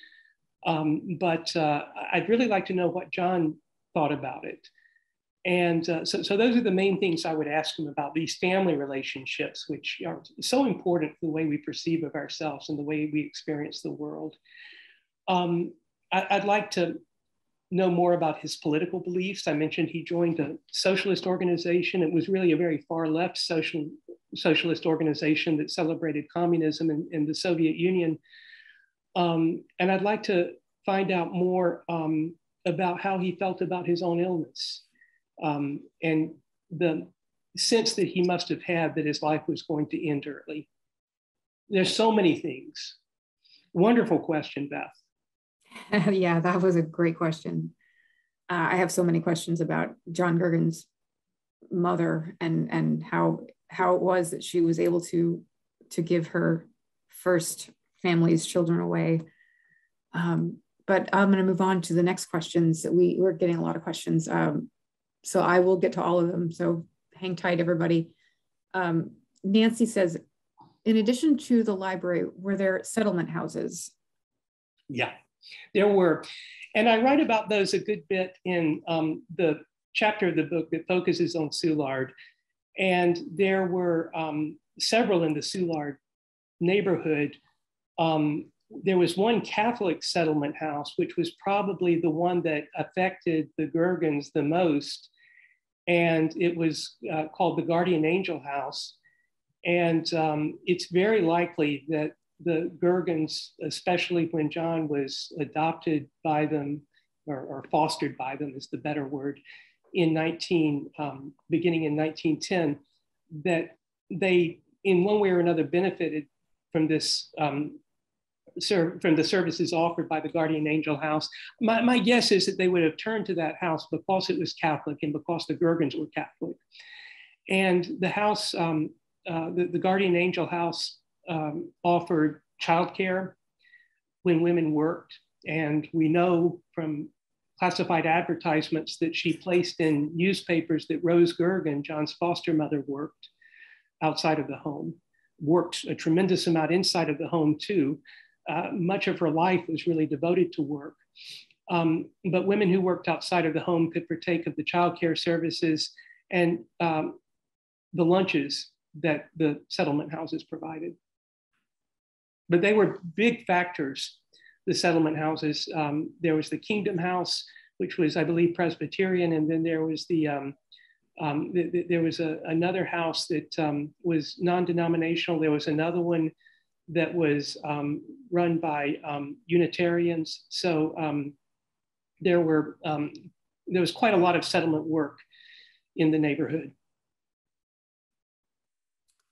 Um, but uh, I'd really like to know what John thought about it. And uh, so, so those are the main things I would ask him about these family relationships, which are so important for the way we perceive of ourselves and the way we experience the world. Um, I, would like to know more about his political beliefs. I mentioned he joined a socialist organization. It was really a very far left social, socialist organization that celebrated communism in, in the Soviet Union. Um, and I'd like to find out more um, about how he felt about his own illness um, and the sense that he must have had that his life was going to end early. There's so many things. Wonderful question, Beth. yeah, that was a great question. Uh, I have so many questions about John Gergen's mother and and how how it was that she was able to to give her first family's children away. Um, but I'm going to move on to the next questions. We we're getting a lot of questions, um, so I will get to all of them. So hang tight, everybody. Um, Nancy says, in addition to the library, were there settlement houses? Yeah. There were, and I write about those a good bit in um, the chapter of the book that focuses on Soulard. And there were um, several in the Soulard neighborhood. Um, there was one Catholic settlement house, which was probably the one that affected the Gergens the most. and it was uh, called the Guardian Angel House. And um, it's very likely that the Gergens, especially when John was adopted by them or, or fostered by them, is the better word, in 19, um, beginning in 1910, that they, in one way or another, benefited from this um, from the services offered by the Guardian Angel House. My, my guess is that they would have turned to that house because it was Catholic and because the Gergens were Catholic. And the house, um, uh, the, the, Guardian Angel House um, offered childcare when women worked. And we know from classified advertisements that she placed in newspapers that Rose Gergen, John's foster mother, worked outside of the home, worked a tremendous amount inside of the home too uh, much of her life was really devoted to work. Um, but women who worked outside of the home could partake of the childcare services and um, the lunches that the settlement houses provided. But they were big factors, the settlement houses. Um, there was the Kingdom House, which was, I believe, Presbyterian, and then there was the um, um, th th there was a, another house that um, was non-denominational. There was another one that was um, run by um, Unitarians. So there were there was quite a lot of settlement work in the neighborhood.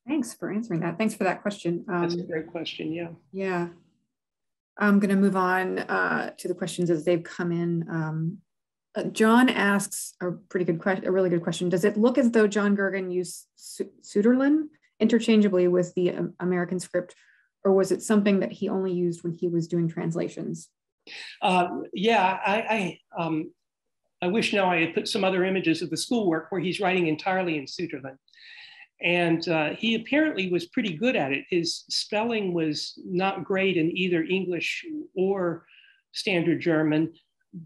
Thanks for answering that. Thanks for that question. That's a um, great question. Yeah. Yeah. I'm going to move on uh, to the questions as they've come in. Um, uh, John asks a pretty good question, a really good question. Does it look as though John Gergen used Sütterlin interchangeably with the American script, or was it something that he only used when he was doing translations? Uh, yeah, I, I, um, I, wish now I had put some other images of the schoolwork where he's writing entirely in Sütterlin. And uh, he apparently was pretty good at it. His spelling was not great in either English or Standard German,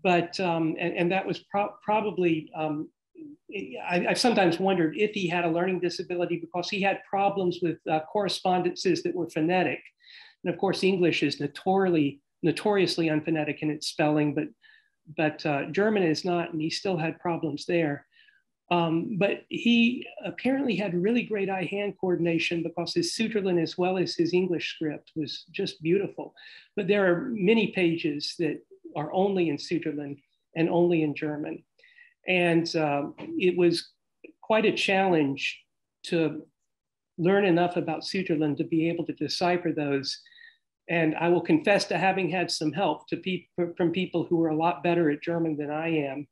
but, um, and, and, that was pro probably um, I, have sometimes wondered if he had a learning disability because he had problems with uh, correspondences that were phonetic. And of course, English is notoriously, notoriously unphonetic in its spelling, but, but uh, German is not, and he still had problems there. Um, but he apparently had really great eye-hand coordination because his Sütterlin as well as his English script was just beautiful. But there are many pages that are only in Sütterlin and only in German. And um, it was quite a challenge to learn enough about Sütterlin to be able to decipher those. And I will confess to having had some help to pe from people who are a lot better at German than I am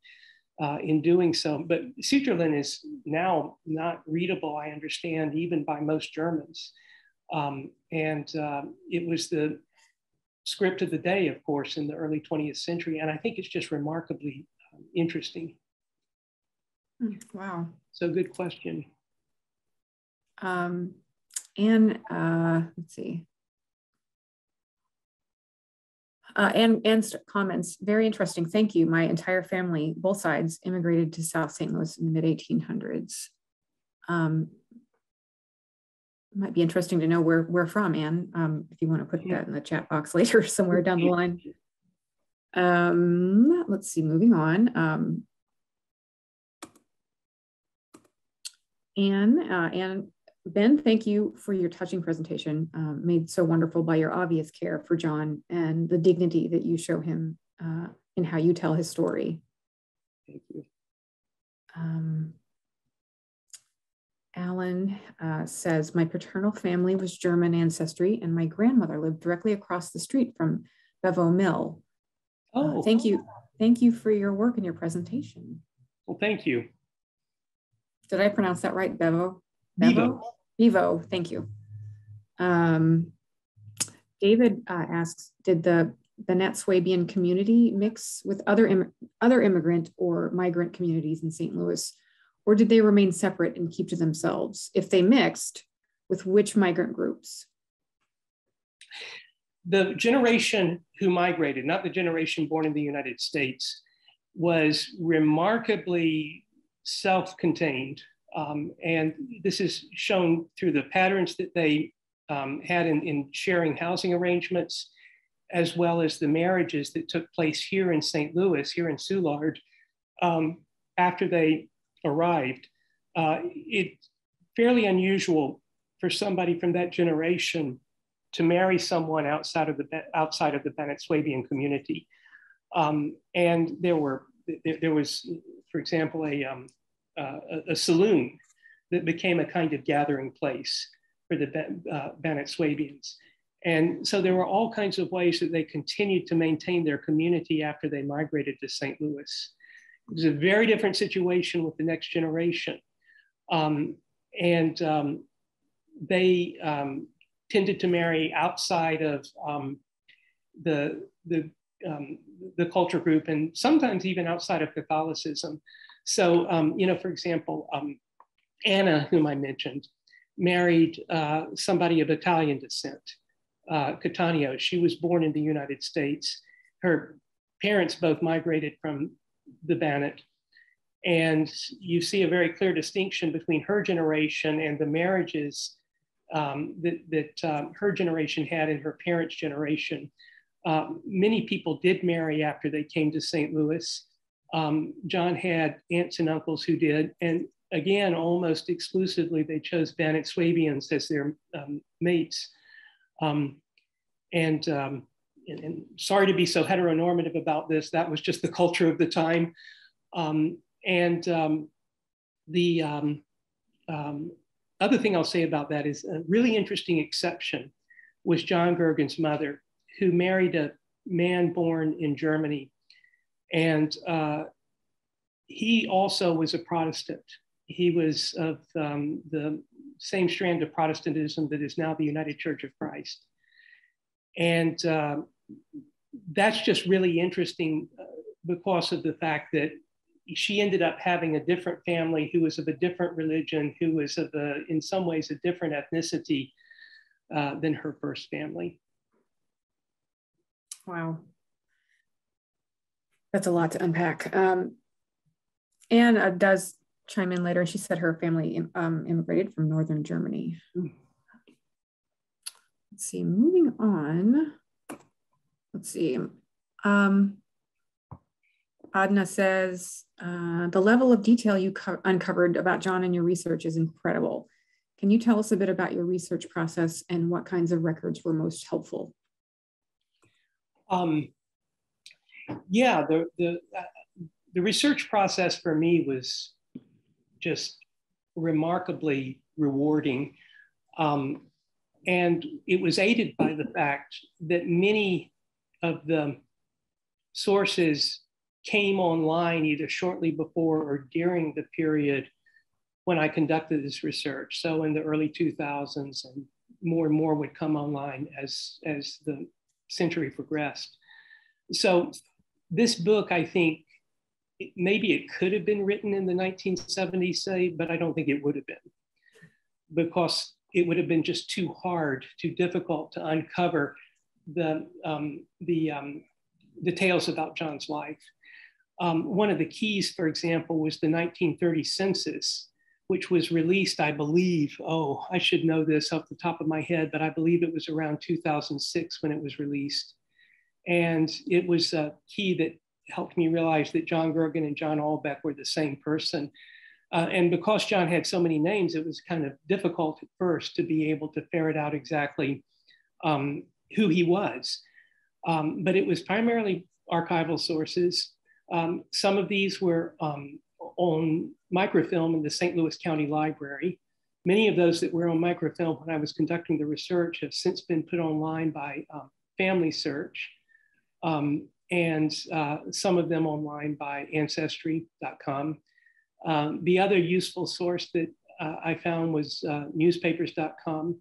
uh, in doing so. But Sütterlin is now not readable, I understand, even by most Germans. Um, and uh, it was the script of the day, of course, in the early 20th century. And I think it's just remarkably um, interesting. Mm, wow. So good question. Um, and uh, let's see. Uh, and and comments very interesting. Thank you. My entire family, both sides, immigrated to South St. Louis in the mid 1800s. Um, might be interesting to know where we're from, Anne. Um, if you want to put that in the chat box later, somewhere down the line. Um, let's see. Moving on. Um, Anne, uh, and Ben, thank you for your touching presentation, um, made so wonderful by your obvious care for John and the dignity that you show him uh, in how you tell his story. Thank you. Um, Alan uh, says, my paternal family was German ancestry and my grandmother lived directly across the street from Bevo Mill. Uh, oh, thank you. Thank you for your work and your presentation. Well, thank you. Did I pronounce that right? Bevo? Bevo? Bevo, thank you. Um, David uh, asks, did the Banat Swabian community mix with other, Im other immigrant or migrant communities in St. Louis, or did they remain separate and keep to themselves? If they mixed, with which migrant groups? The generation who migrated, not the generation born in the United States, was remarkably self-contained. Um, and this is shown through the patterns that they um, had in, in, sharing housing arrangements, as well as the marriages that took place here in St. Louis, here in Soulard, um, after they arrived, uh, it's fairly unusual for somebody from that generation to marry someone outside of the outside of the Swabian community. Um, and there were there, there, was, for example, a, um, uh, a, saloon that became a kind of gathering place for the uh, Banat Swabians. And so there were all kinds of ways that they continued to maintain their community after they migrated to St. Louis. It was a very different situation with the next generation. Um, and um, they um, tended to marry outside of um, the, the, um, the culture group and sometimes even outside of Catholicism. So, um, you know, for example, Anna, whom I mentioned, married uh, somebody of Italian descent uh, Cattaneo. She was born in the United States. Her parents both migrated from the Banat. And you see a very clear distinction between her generation and the marriages um, that, that um, her generation had in her parents' generation. Um, many people did marry after they came to St. Louis. Um, John had aunts and uncles who did. And again, almost exclusively, they chose Banat Swabians as their um, mates. Um, and, um, and, and, sorry to be so heteronormative about this, that was just the culture of the time. Um, and um, the other thing I'll say about that is a really interesting exception was John Gergen's mother, who married a man born in Germany. And uh, he also was a Protestant. He was of um, the same strand of Protestantism that is now the United Church of Christ. And uh, that's just really interesting uh, because of the fact that she ended up having a different family who was of a different religion, who was of a, in some ways, a different ethnicity uh, than her first family. Wow. That's a lot to unpack. Um, Anne uh, does chime in later. She said her family um, immigrated from Northern Germany. Mm. Let's see, moving on. Let's see. Um, Adna says, uh, the level of detail you uncovered about John and your research is incredible. Can you tell us a bit about your research process and what kinds of records were most helpful? Um, yeah, the, the, uh, the research process for me was just remarkably rewarding. Um, and it was aided by the fact that many of the sources came online either shortly before or during the period when I conducted this research. So in the early 2000s, and more and more would come online as, as the century progressed. So this book, I think, maybe it could have been written in the 1970s, say, but I don't think it would have been because it would have been just too hard, too difficult to uncover the, um, the um, details about John's life. Um, one of the keys, for example, was the 1930 census, which was released, I believe, oh, I should know this off the top of my head, but I believe it was around 2006 when it was released. And it was a key that helped me realize that John Gergen and John Albeck were the same person. Uh, and because John had so many names, it was kind of difficult at first to be able to ferret out exactly um, who he was. Um, but it was primarily archival sources. Um, some of these were um, on microfilm in the St. Louis County Library. Many of those that were on microfilm when I was conducting the research have since been put online by um, Family Search, um, and uh, some of them online by Ancestry.com. Um, the other useful source that uh, I found was uh, newspapers.com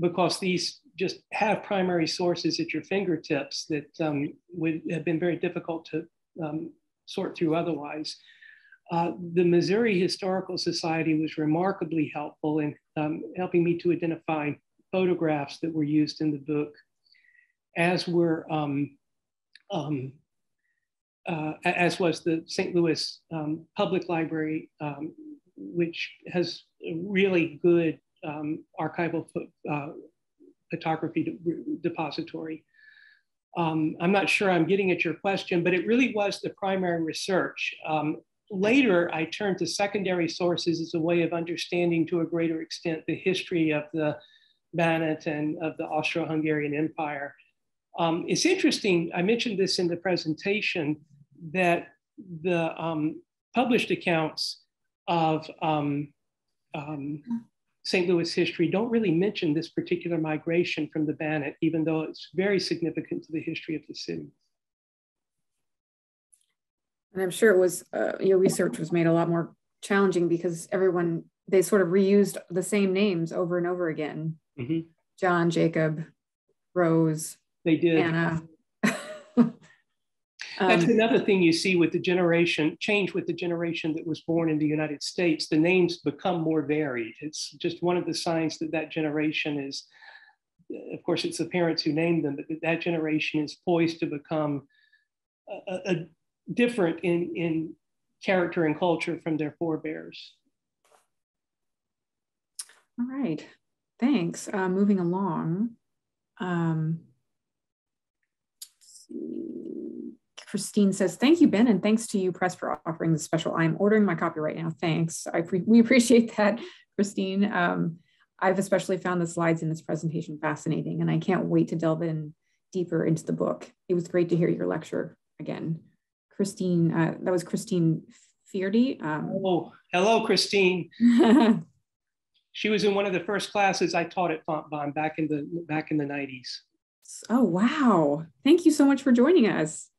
because these just have primary sources at your fingertips that um, would have been very difficult to um, sort through otherwise. Uh, the Missouri Historical Society was remarkably helpful in um, helping me to identify photographs that were used in the book, as were um, um, uh, as was the St. Louis um, Public Library, um, which has really good um, archival uh, photography depository. Um, I'm not sure I'm getting at your question, but it really was the primary research. Later, I turned to secondary sources as a way of understanding to a greater extent the history of the Banat and of the Austro-Hungarian Empire. Um, it's interesting, I mentioned this in the presentation, that the um, published accounts of um, um St. Louis history don't really mention this particular migration from the Banat, even though it's very significant to the history of the city. And I'm sure it was, uh, your research was made a lot more challenging because everyone, they sort of reused the same names over and over again. Mm-hmm. John, Jacob, Rose, they did. Anna. That's um, another thing you see with the generation, change with the generation that was born in the United States. The names become more varied. It's just one of the signs that that generation is, of course, it's the parents who named them, but that, that generation is poised to become a, a different in, in character and culture from their forebears. All right, thanks. Uh, moving along. Um, Christine says, thank you, Ben, and thanks to you, Press, for offering the special. I'm ordering my copy right now. Thanks. I we appreciate that, Christine. Um, I've especially found the slides in this presentation fascinating, and I can't wait to delve in deeper into the book. It was great to hear your lecture again. Christine, uh, that was Christine Feardy. Um, oh, hello, Christine. she was in one of the first classes I taught at Fontbonne back in the back in the 90s. Oh, wow. Thank you so much for joining us.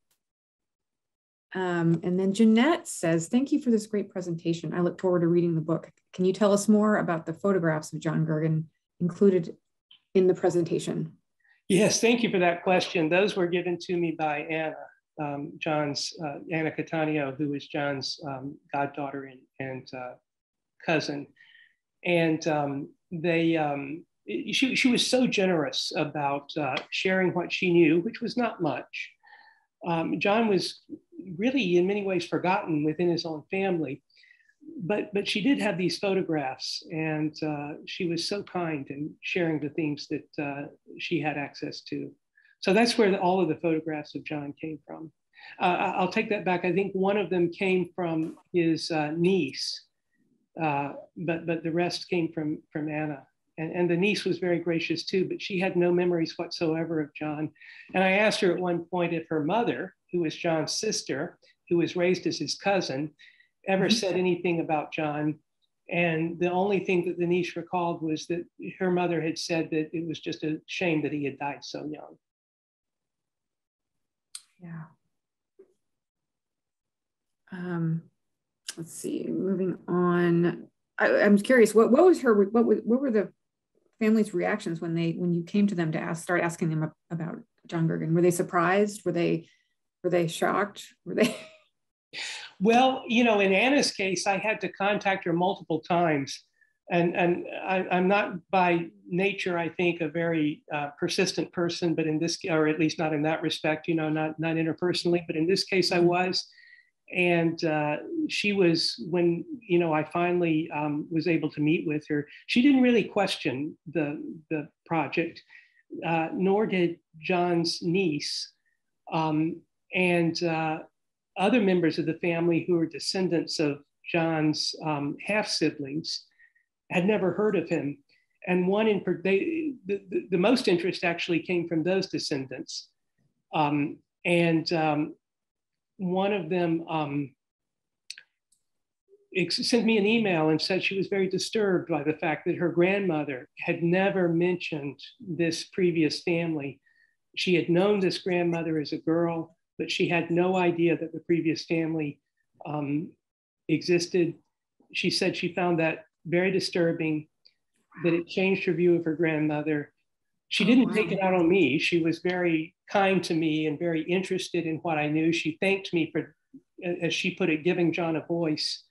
Um, and then Jeanette says, thank you for this great presentation. I look forward to reading the book. Can you tell us more about the photographs of John Gergen included in the presentation? Yes, thank you for that question. Those were given to me by Anna, um, John's, uh, Anna Cattaneo, who is John's um, goddaughter and, and uh, cousin. And um, they, um, she, she was so generous about uh, sharing what she knew, which was not much. Um, John was really in many ways forgotten within his own family. But, but she did have these photographs and uh, she was so kind in sharing the things that uh, she had access to. So that's where the, all of the photographs of John came from. Uh, I'll take that back. I think one of them came from his uh, niece, uh, but, but the rest came from, from Anna. And, and the niece was very gracious too, but she had no memories whatsoever of John. And I asked her at one point if her mother, who was John's sister, who was raised as his cousin, ever mm-hmm. said anything about John. And the only thing that the niece recalled was that her mother had said that it was just a shame that he had died so young. Yeah. Um, let's see, moving on. I, am curious, what, what was her, what, what were the family's reactions when they when you came to them to ask start asking them about John Gergen? Were they surprised? Were they were they shocked? Were they? Well, you know, in Anna's case, I had to contact her multiple times. And, and I, am not by nature, I think, a very uh, persistent person, but in this, or at least not in that respect, you know, not, not interpersonally, but in this case, I mm-hmm. was. And uh, she was, when, you know, I finally um, was able to meet with her, she didn't really question the, the project, uh, nor did John's niece. Um, and uh, other members of the family who are descendants of John's um, half siblings had never heard of him. And one in they, the, the, the most interest actually came from those descendants. Um, and um, one of them um, sent me an email and said she was very disturbed by the fact that her grandmother had never mentioned this previous family. She had known this grandmother as a girl but she had no idea that the previous family um, existed. She said she found that very disturbing, that it changed her view of her grandmother. She oh, didn't take it out on me. She was very kind to me and very interested in what I knew. She thanked me for, as she put it, giving John a voice.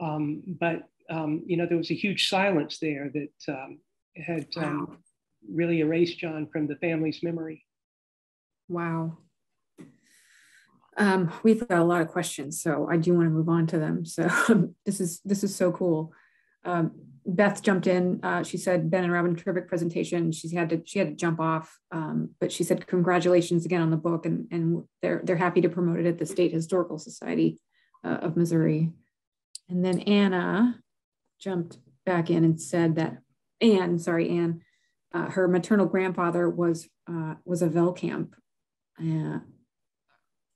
Um, but um, you know, there was a huge silence there that um, had um, wow. really erased John from the family's memory. Wow. Um, we've got a lot of questions, so I do want to move on to them. So this is this is so cool. Um, Beth jumped in. Uh, she said, "Ben and Robin, terrific presentation." She had to she had to jump off, um, but she said, "Congratulations again on the book, and and they're they're happy to promote it at the State Historical Society uh, of Missouri. And then Anna jumped back in and said that Anne, sorry, Anne, uh, her maternal grandfather was uh, was a Velkamp, uh,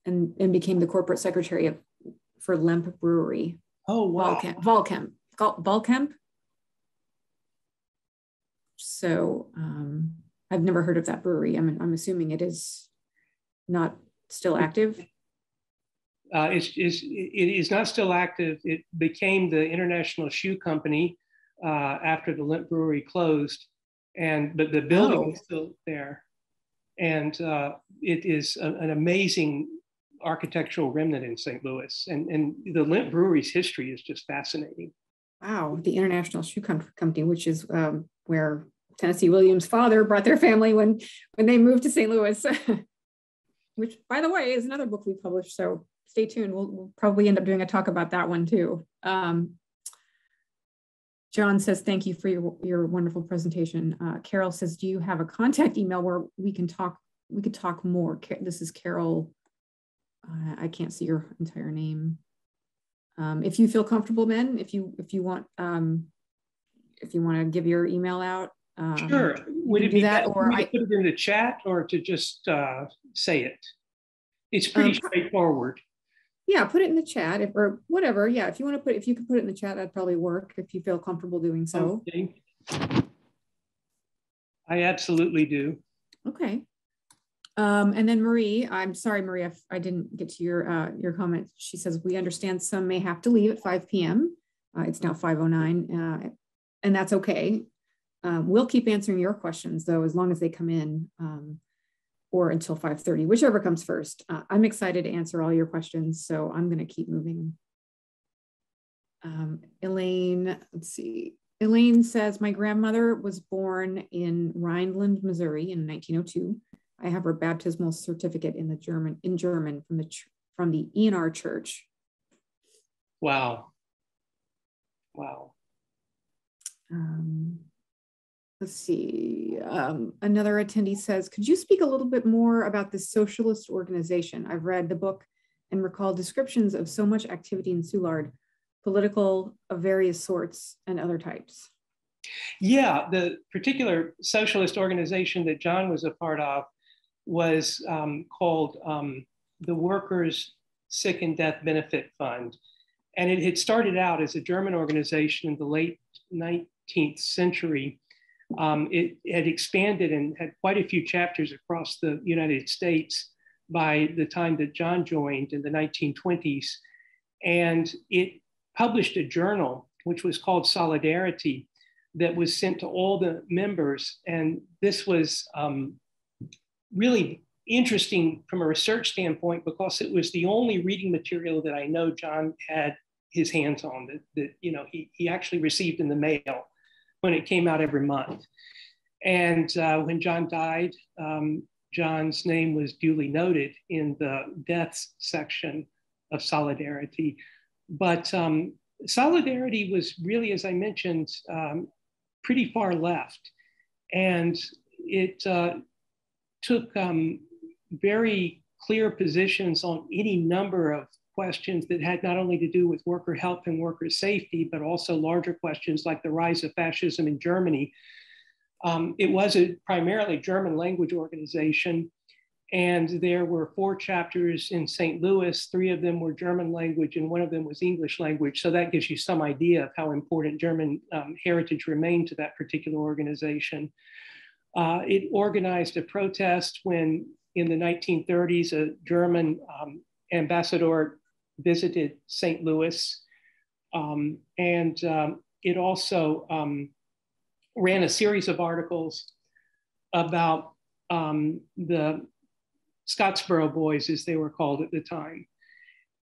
and and became the corporate secretary of for Lemp Brewery. Oh wow, Volkamp, Volkamp. So um, I've never heard of that brewery. I'm I'm assuming it is not still active. Uh, it's, it's, it is not still active. It became the International Shoe Company uh, after the Lemp Brewery closed, and but the building oh. is still there, and uh, it is a, an amazing architectural remnant in St. Louis, and and the Lemp Brewery's history is just fascinating. Wow, the International Shoe Company, which is um, where Tennessee Williams' father brought their family when when they moved to St. Louis. which by the way is another book we published so stay tuned we'll, we'll, probably end up doing a talk about that one too um, john says thank you for your, your wonderful presentation uh, carol says do you have a contact email where we can talk we could talk more this is carol uh, i can't see your entire name um, if you feel comfortable then if you if you want um, if you want to give your email out um, sure. Would it be that, or I put it in the chat, or to just uh, say it? It's pretty um, straightforward. Yeah, put it in the chat, if, or whatever. Yeah, if you want to put, if you could put it in the chat, that'd probably work. If you feel comfortable doing so. Okay. I absolutely do. Okay. Um, and then Marie, I'm sorry, Marie, I, I didn't get to your uh, your comment. She says we understand some may have to leave at 5 p.m. Uh, it's now 5:09, uh, and that's okay. Um, we'll keep answering your questions though, as long as they come in um, or until 5.30, whichever comes first. Uh, I'm excited to answer all your questions, so I'm gonna keep moving. Um, Elaine, let's see. Elaine says, my grandmother was born in Rhineland, Missouri in 1902. I have her baptismal certificate in the German, in German from the, from the ENR church. Wow. Wow. Um, let's see, um, another attendee says, could you speak a little bit more about this socialist organization? I've read the book and recall descriptions of so much activity in Soulard, political of various sorts and other types. Yeah, the particular socialist organization that John was a part of was um, called um, the Workers' Sick and Death Benefit Fund. And it had started out as a German organization in the late 19th century um, it had expanded and had quite a few chapters across the United States by the time that John joined in the 1920s. And it published a journal, which was called Solidarity, that was sent to all the members. And this was um, really interesting from a research standpoint because it was the only reading material that I know John had his hands on that, that you know he, he actually received in the mail when it came out every month. And uh, when John died, um, John's name was duly noted in the deaths section of Solidarity. But um, Solidarity was really, as I mentioned, um, pretty far left. And it uh, took um, very clear positions on any number of questions that had not only to do with worker health and worker safety, but also larger questions like the rise of fascism in Germany. Um, it was a primarily German language organization, and there were four chapters in St. Louis. Three of them were German language, and one of them was English language. So that gives you some idea of how important German um, heritage remained to that particular organization. Uh, it organized a protest when, in the 1930s, a German um, ambassador visited St. Louis. Um, and um, it also um, ran a series of articles about um, the Scottsboro Boys, as they were called at the time,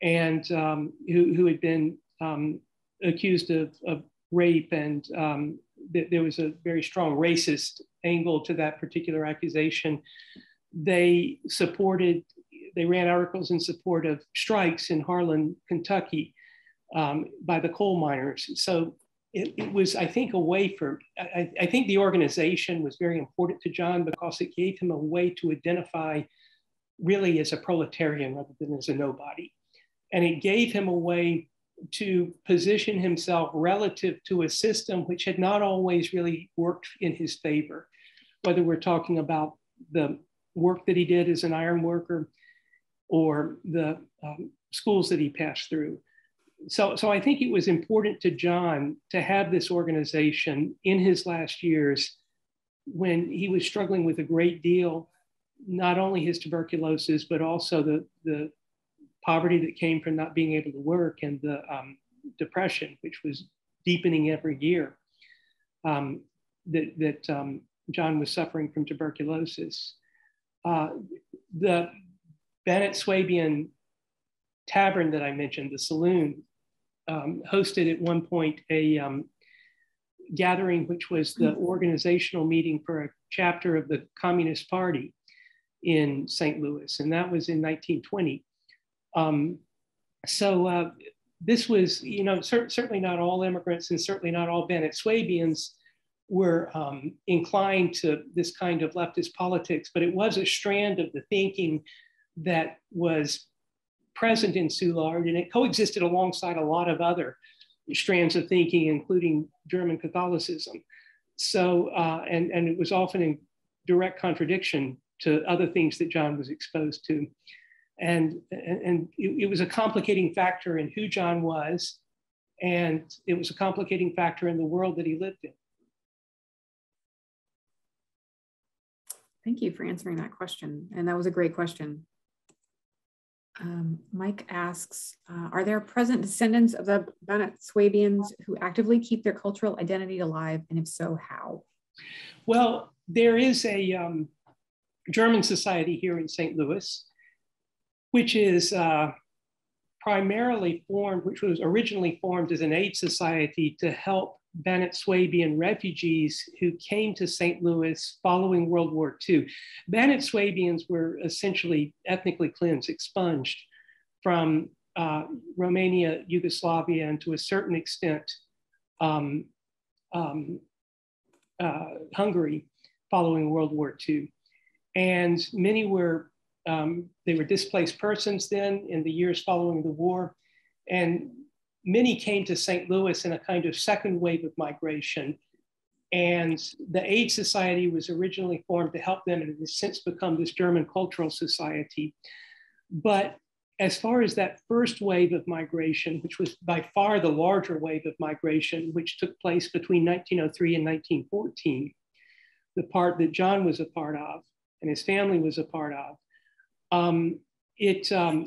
and um, who, who, had been um, accused of, of, rape. And th- there was a very strong racist angle to that particular accusation. They supported they ran articles in support of strikes in Harlan, Kentucky um, by the coal miners. So it, it, was, I think, a way for, I, I, think the organization was very important to John because it gave him a way to identify really as a proletarian rather than as a nobody. And it gave him a way to position himself relative to a system which had not always really worked in his favor, whether we're talking about the work that he did as an iron worker or the um, schools that he passed through. So, so I think it was important to John to have this organization in his last years when he was struggling with a great deal, not only his tuberculosis, but also the, the poverty that came from not being able to work and the um, depression, which was deepening every year, um, that, that um, John was suffering from tuberculosis. Uh, the Banat Swabian tavern that I mentioned, the saloon, um, hosted at one point a um, gathering, which was the mm-hmm. organizational meeting for a chapter of the Communist Party in St. Louis, and that was in 1920. Um, so uh, this was, you know, cer- certainly not all immigrants and certainly not all Swabians were um, inclined to this kind of leftist politics, but it was a strand of the thinking that was present in Soulard and it coexisted alongside a lot of other strands of thinking, including German Catholicism. So, uh, and, and it was often in direct contradiction to other things that John was exposed to. And, and, and it, it was a complicating factor in who John was, and it was a complicating factor in the world that he lived in. Thank you for answering that question. And that was a great question. Um, Mike asks, uh, are there present descendants of the Swabians who actively keep their cultural identity alive? And if so, how? Well, there is a um, German society here in St. Louis, which is uh, primarily formed, which was originally formed as an aid society to help Swabian refugees who came to St. Louis following World War II. Swabians were essentially ethnically cleansed, expunged from uh, Romania, Yugoslavia, and to a certain extent, um, um, uh, Hungary following World War II. And many were, um, they were displaced persons then in the years following the war. And many came to St. Louis in a kind of second wave of migration. And the Aid Society was originally formed to help them and it has since become this German Cultural Society. But as far as that first wave of migration, which was by far the larger wave of migration, which took place between 1903 and 1914, the part that John was a part of and his family was a part of, um, it, um,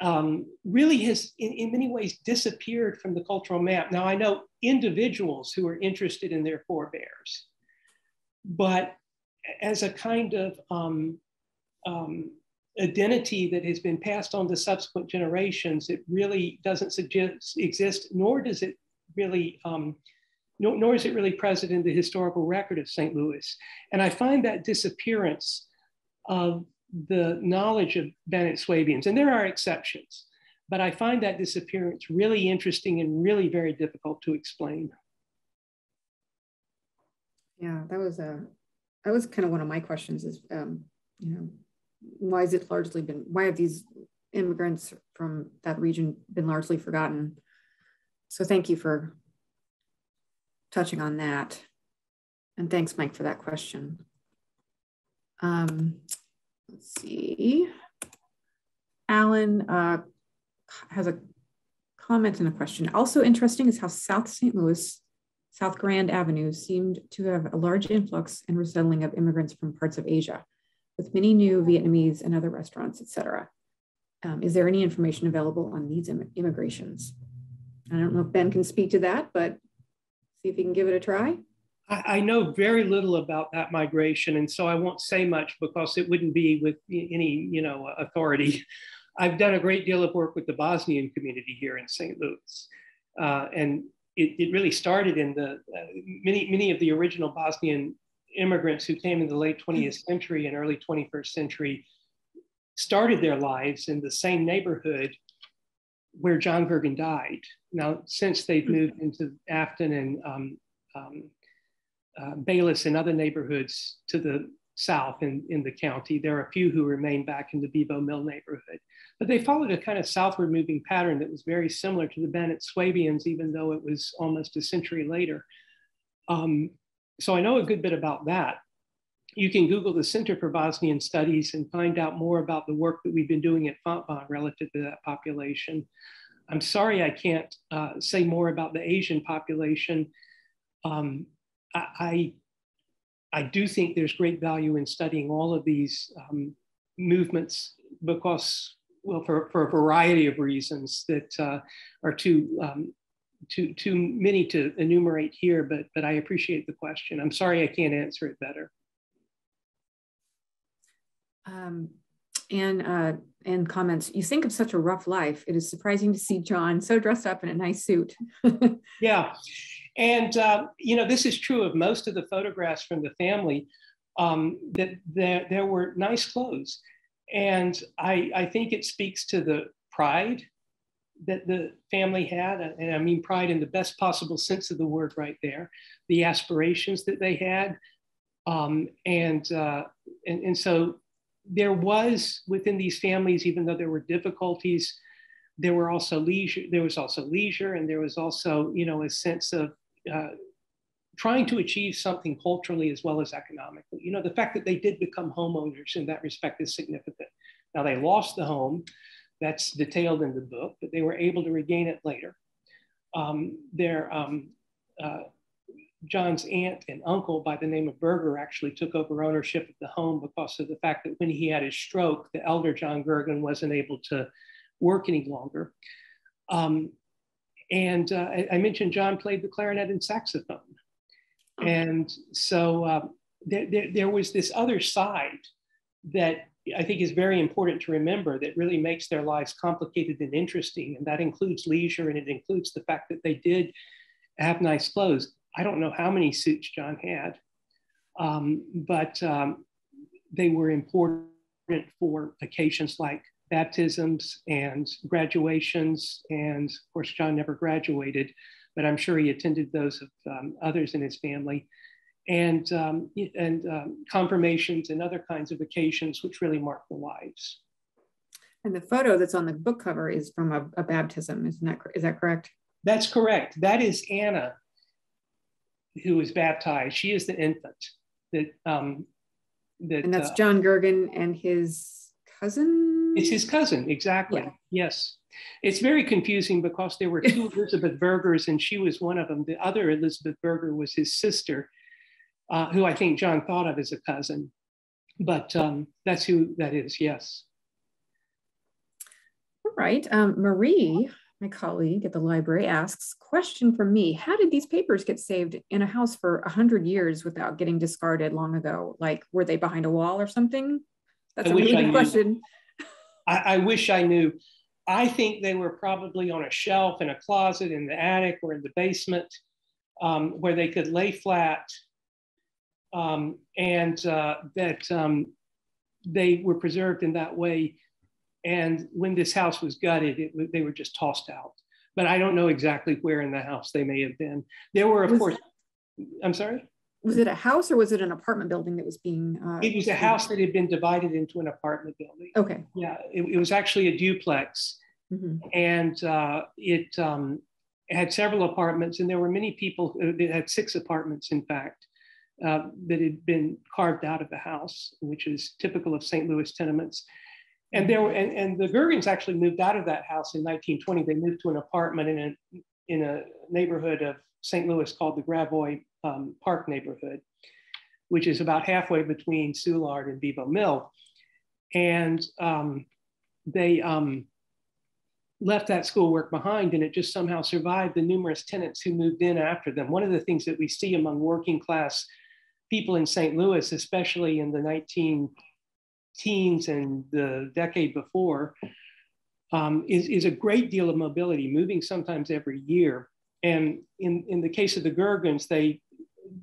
um, really has, in, in many ways, disappeared from the cultural map. Now, I know individuals who are interested in their forebears, but as a kind of um, um, identity that has been passed on to subsequent generations, it really doesn't suggest, exist, nor does it really, um, nor, nor is it really present in the historical record of St. Louis. And I find that disappearance of the knowledge of Banat Swabians, and there are exceptions, but I find that disappearance really interesting and really very difficult to explain. Yeah, that was a that was kind of one of my questions is um, you know why has it largely been why have these immigrants from that region been largely forgotten? So thank you for touching on that. And thanks, Mike, for that question. Um, let's see. Alan uh, has a comment and a question. Also interesting is how South St. Louis, South Grand Avenue seemed to have a large influx and resettling of immigrants from parts of Asia, with many new Vietnamese and other restaurants, etc. Um, is there any information available on these Im immigrations? I don't know if Ben can speak to that, but see if he can give it a try. I, know very little about that migration, and so I won't say much because it wouldn't be with any, you know, authority. I've done a great deal of work with the Bosnian community here in St. Louis, uh, and it, it, really started in the uh, many many of the original Bosnian immigrants who came in the late 20th century and early 21st century started their lives in the same neighborhood where John Gergen died. Now, since they've hmm. moved into Afton and um, um, uh, Bayless and other neighborhoods to the south in, in the county. There are a few who remain back in the Bevo Mill neighborhood. But they followed a kind of southward moving pattern that was very similar to the Banat Swabians, even though it was almost a century later. Um, so I know a good bit about that. You can Google the Center for Bosnian Studies and find out more about the work that we've been doing at Fontbonne relative to that population. I'm sorry I can't uh, say more about the Asian population. Um, I, I do think there's great value in studying all of these um, movements because, well, for, for a variety of reasons that uh, are too, um, too, too many to enumerate here, but, but I appreciate the question. I'm sorry I can't answer it better. Um, and uh, and comments. You think of such a rough life. It is surprising to see John so dressed up in a nice suit. yeah, and uh, you know this is true of most of the photographs from the family. Um, that there, there were nice clothes, and I, I think it speaks to the pride that the family had, and I mean pride in the best possible sense of the word right there, the aspirations that they had, um, and, uh, and and so there was within these families, even though there were difficulties, there were also leisure. There was also leisure, and there was also, you know, a sense of uh, trying to achieve something culturally as well as economically. You know, the fact that they did become homeowners in that respect is significant. Now they lost the home, that's detailed in the book, but they were able to regain it later. Um, their um, uh, John's aunt and uncle by the name of Berger actually took over ownership of the home because of the fact that when he had his stroke, the elder John Gergen wasn't able to work any longer. Um, and uh, I, I, mentioned John played the clarinet and saxophone. Oh. And so uh, there, there, there was this other side that I think is very important to remember that really makes their lives complicated and interesting. And that includes leisure and it includes the fact that they did have nice clothes. I don't know how many suits John had, um, but um, they were important for occasions like baptisms and graduations. And of course, John never graduated, but I'm sure he attended those of um, others in his family. And, um, and um, confirmations and other kinds of occasions, which really mark the lives. And the photo that's on the book cover is from a, a baptism, isn't that, is that correct? That's correct. That is Anna, who was baptized. She is the infant that um, that. And that's uh, John Gergen and his cousin. It's his cousin, exactly. Yeah. Yes. It's very confusing because there were two Elizabeth Bergers, and she was one of them. The other Elizabeth Berger was his sister, uh, who I think John thought of as a cousin. But um, that's who that is. Yes. All right, um, Marie my colleague at the library asks, question from me, how did these papers get saved in a house for 100 years without getting discarded long ago? Like, were they behind a wall or something? That's I a really good question. I, I wish I knew. I think they were probably on a shelf in a closet in the attic or in the basement um, where they could lay flat um, and uh, that um, they were preserved in that way and when this house was gutted, it, they were just tossed out. But I don't know exactly where in the house they may have been. There were, of was course, I'm sorry? Was it a house or was it an apartment building that was being? Uh, it was a house that had been divided into an apartment building. Okay. Yeah, it, it was actually a duplex. Mm-hmm. And uh, it um, had several apartments, and there were many people, it had six apartments, in fact. Uh, that had been carved out of the house, which is typical of St. Louis tenements. And there were, and, and the Gergens actually moved out of that house in 1920. They moved to an apartment in a, in a neighborhood of St. Louis called the Gravois um, Park neighborhood, which is about halfway between Soulard and Bevo Mill. And um, they um, left that schoolwork behind and it just somehow survived the numerous tenants who moved in after them. One of the things that we see among working class people in St. Louis, especially in the 19 teens and the decade before, um, is, is a great deal of mobility, moving sometimes every year. And in, in the case of the Gergens, they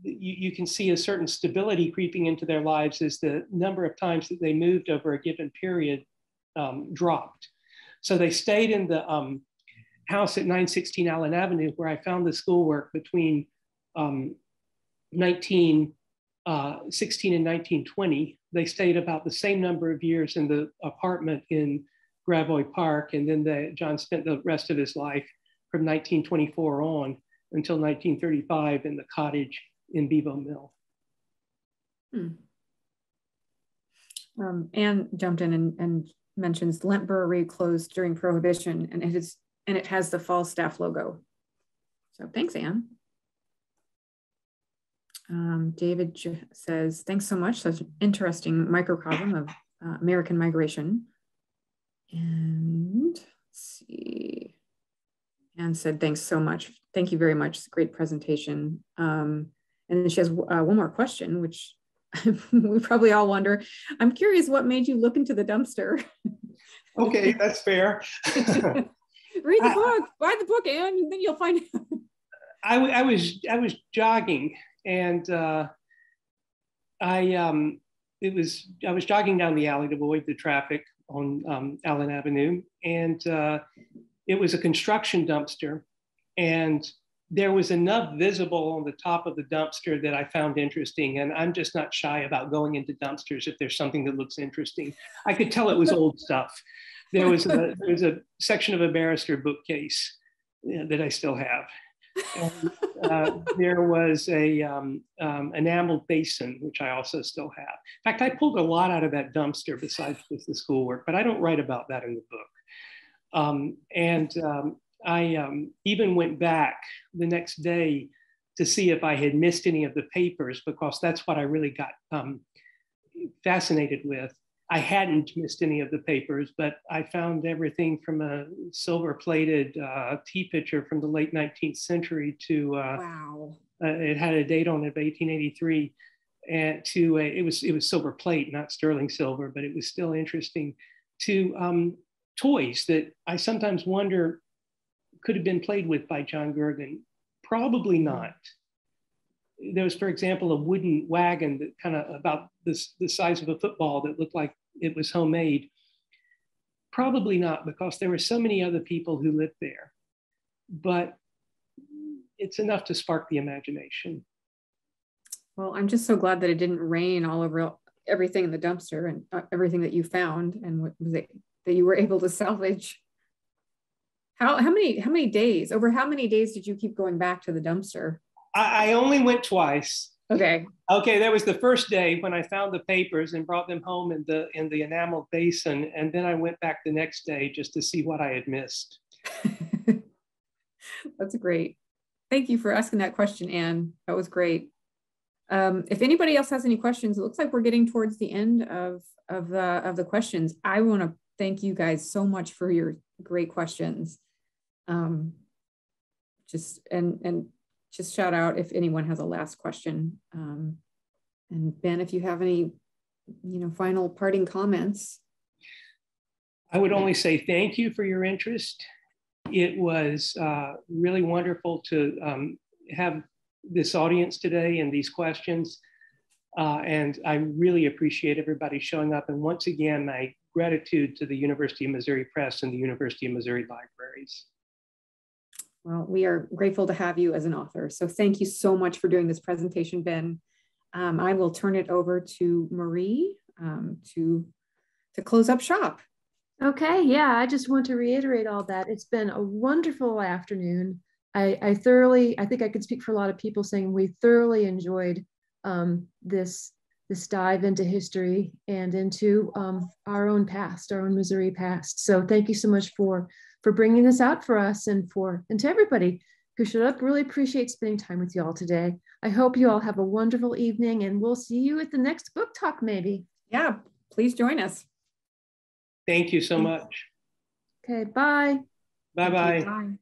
you, you, can see a certain stability creeping into their lives as the number of times that they moved over a given period um, dropped. So they stayed in the um, house at 916 Allen Avenue, where I found the schoolwork between um, 19 uh, 16 and 1920. They stayed about the same number of years in the apartment in Gravois Park, and then the, John spent the rest of his life from 1924 on until 1935 in the cottage in Bevo Mill. Hmm. Um, Anne jumped in and, and mentions Lemp Brewery closed during Prohibition, and it is and it has the Falstaff logo. So thanks, Anne. Um, David says, thanks so much. Such an interesting microcosm of uh, American migration. And let's see. Anne said, thanks so much. Thank you very much. Great presentation. Um, and then she has uh, one more question, which we probably all wonder. I'm curious what made you look into the dumpster? okay, that's fair. Read the I, book, buy the book, Anne, and then you'll find out. I, I was I was jogging and uh, I um, it was I was jogging down the alley to avoid the traffic on um, Allen Avenue, and uh, it was a construction dumpster, and there was enough visible on the top of the dumpster that I found interesting. And I'm just not shy about going into dumpsters if there's something that looks interesting. I could tell it was old stuff. There was a, there was a section of a barrister bookcase you know, that I still have. And, uh, there was a um, um, enameled basin, which I also still have. In fact, I pulled a lot out of that dumpster besides just the schoolwork, but I don't write about that in the book. Um, and um, I um, even went back the next day to see if I had missed any of the papers because that's what I really got um, fascinated with. I hadn't missed any of the papers, but I found everything from a silver plated uh, tea pitcher from the late 19th century to uh, wow. Uh, it had a date on it of 1883 and to a, it was it was silver plate, not sterling silver, but it was still interesting to um, toys that I sometimes wonder could have been played with by John Gergen. Probably not. There was, for example, a wooden wagon that kind of about this the size of a football that looked like it was homemade. Probably not, because there were so many other people who lived there. But it's enough to spark the imagination. Well, I'm just so glad that it didn't rain all over everything in the dumpster and uh, everything that you found and was it that you were able to salvage. How, how many how many days over how many days did you keep going back to the dumpster? I, I only went twice. Okay. Okay, that was the first day when I found the papers and brought them home in the in the enamel basin, and then I went back the next day just to see what I had missed. That's great. Thank you for asking that question, Anne. That was great. Um, if anybody else has any questions, it looks like we're getting towards the end of of the of the questions. I want to thank you guys so much for your great questions. Um, just and and just shout out if anyone has a last question. Um, and Ben, if you have any, you know, final parting comments. I would only say thank you for your interest. It was uh, really wonderful to um, have this audience today and these questions. Uh, and I really appreciate everybody showing up. And once again, my gratitude to the University of Missouri Press and the University of Missouri Libraries. Well, we are grateful to have you as an author. So thank you so much for doing this presentation, Ben. Um, I will turn it over to Marie um, to, to close up shop. Okay, yeah, I just want to reiterate all that. It's been a wonderful afternoon. I, I thoroughly, I think I could speak for a lot of people saying we thoroughly enjoyed um, this this dive into history and into um, our own past, our own Missouri past. So thank you so much for for bringing this out for us and for and to everybody who showed up. Really appreciate spending time with you all today. I hope you all have a wonderful evening and we'll see you at the next book talk maybe. Yeah, please join us. Thank you so much. Okay, bye. Bye-bye. Bye.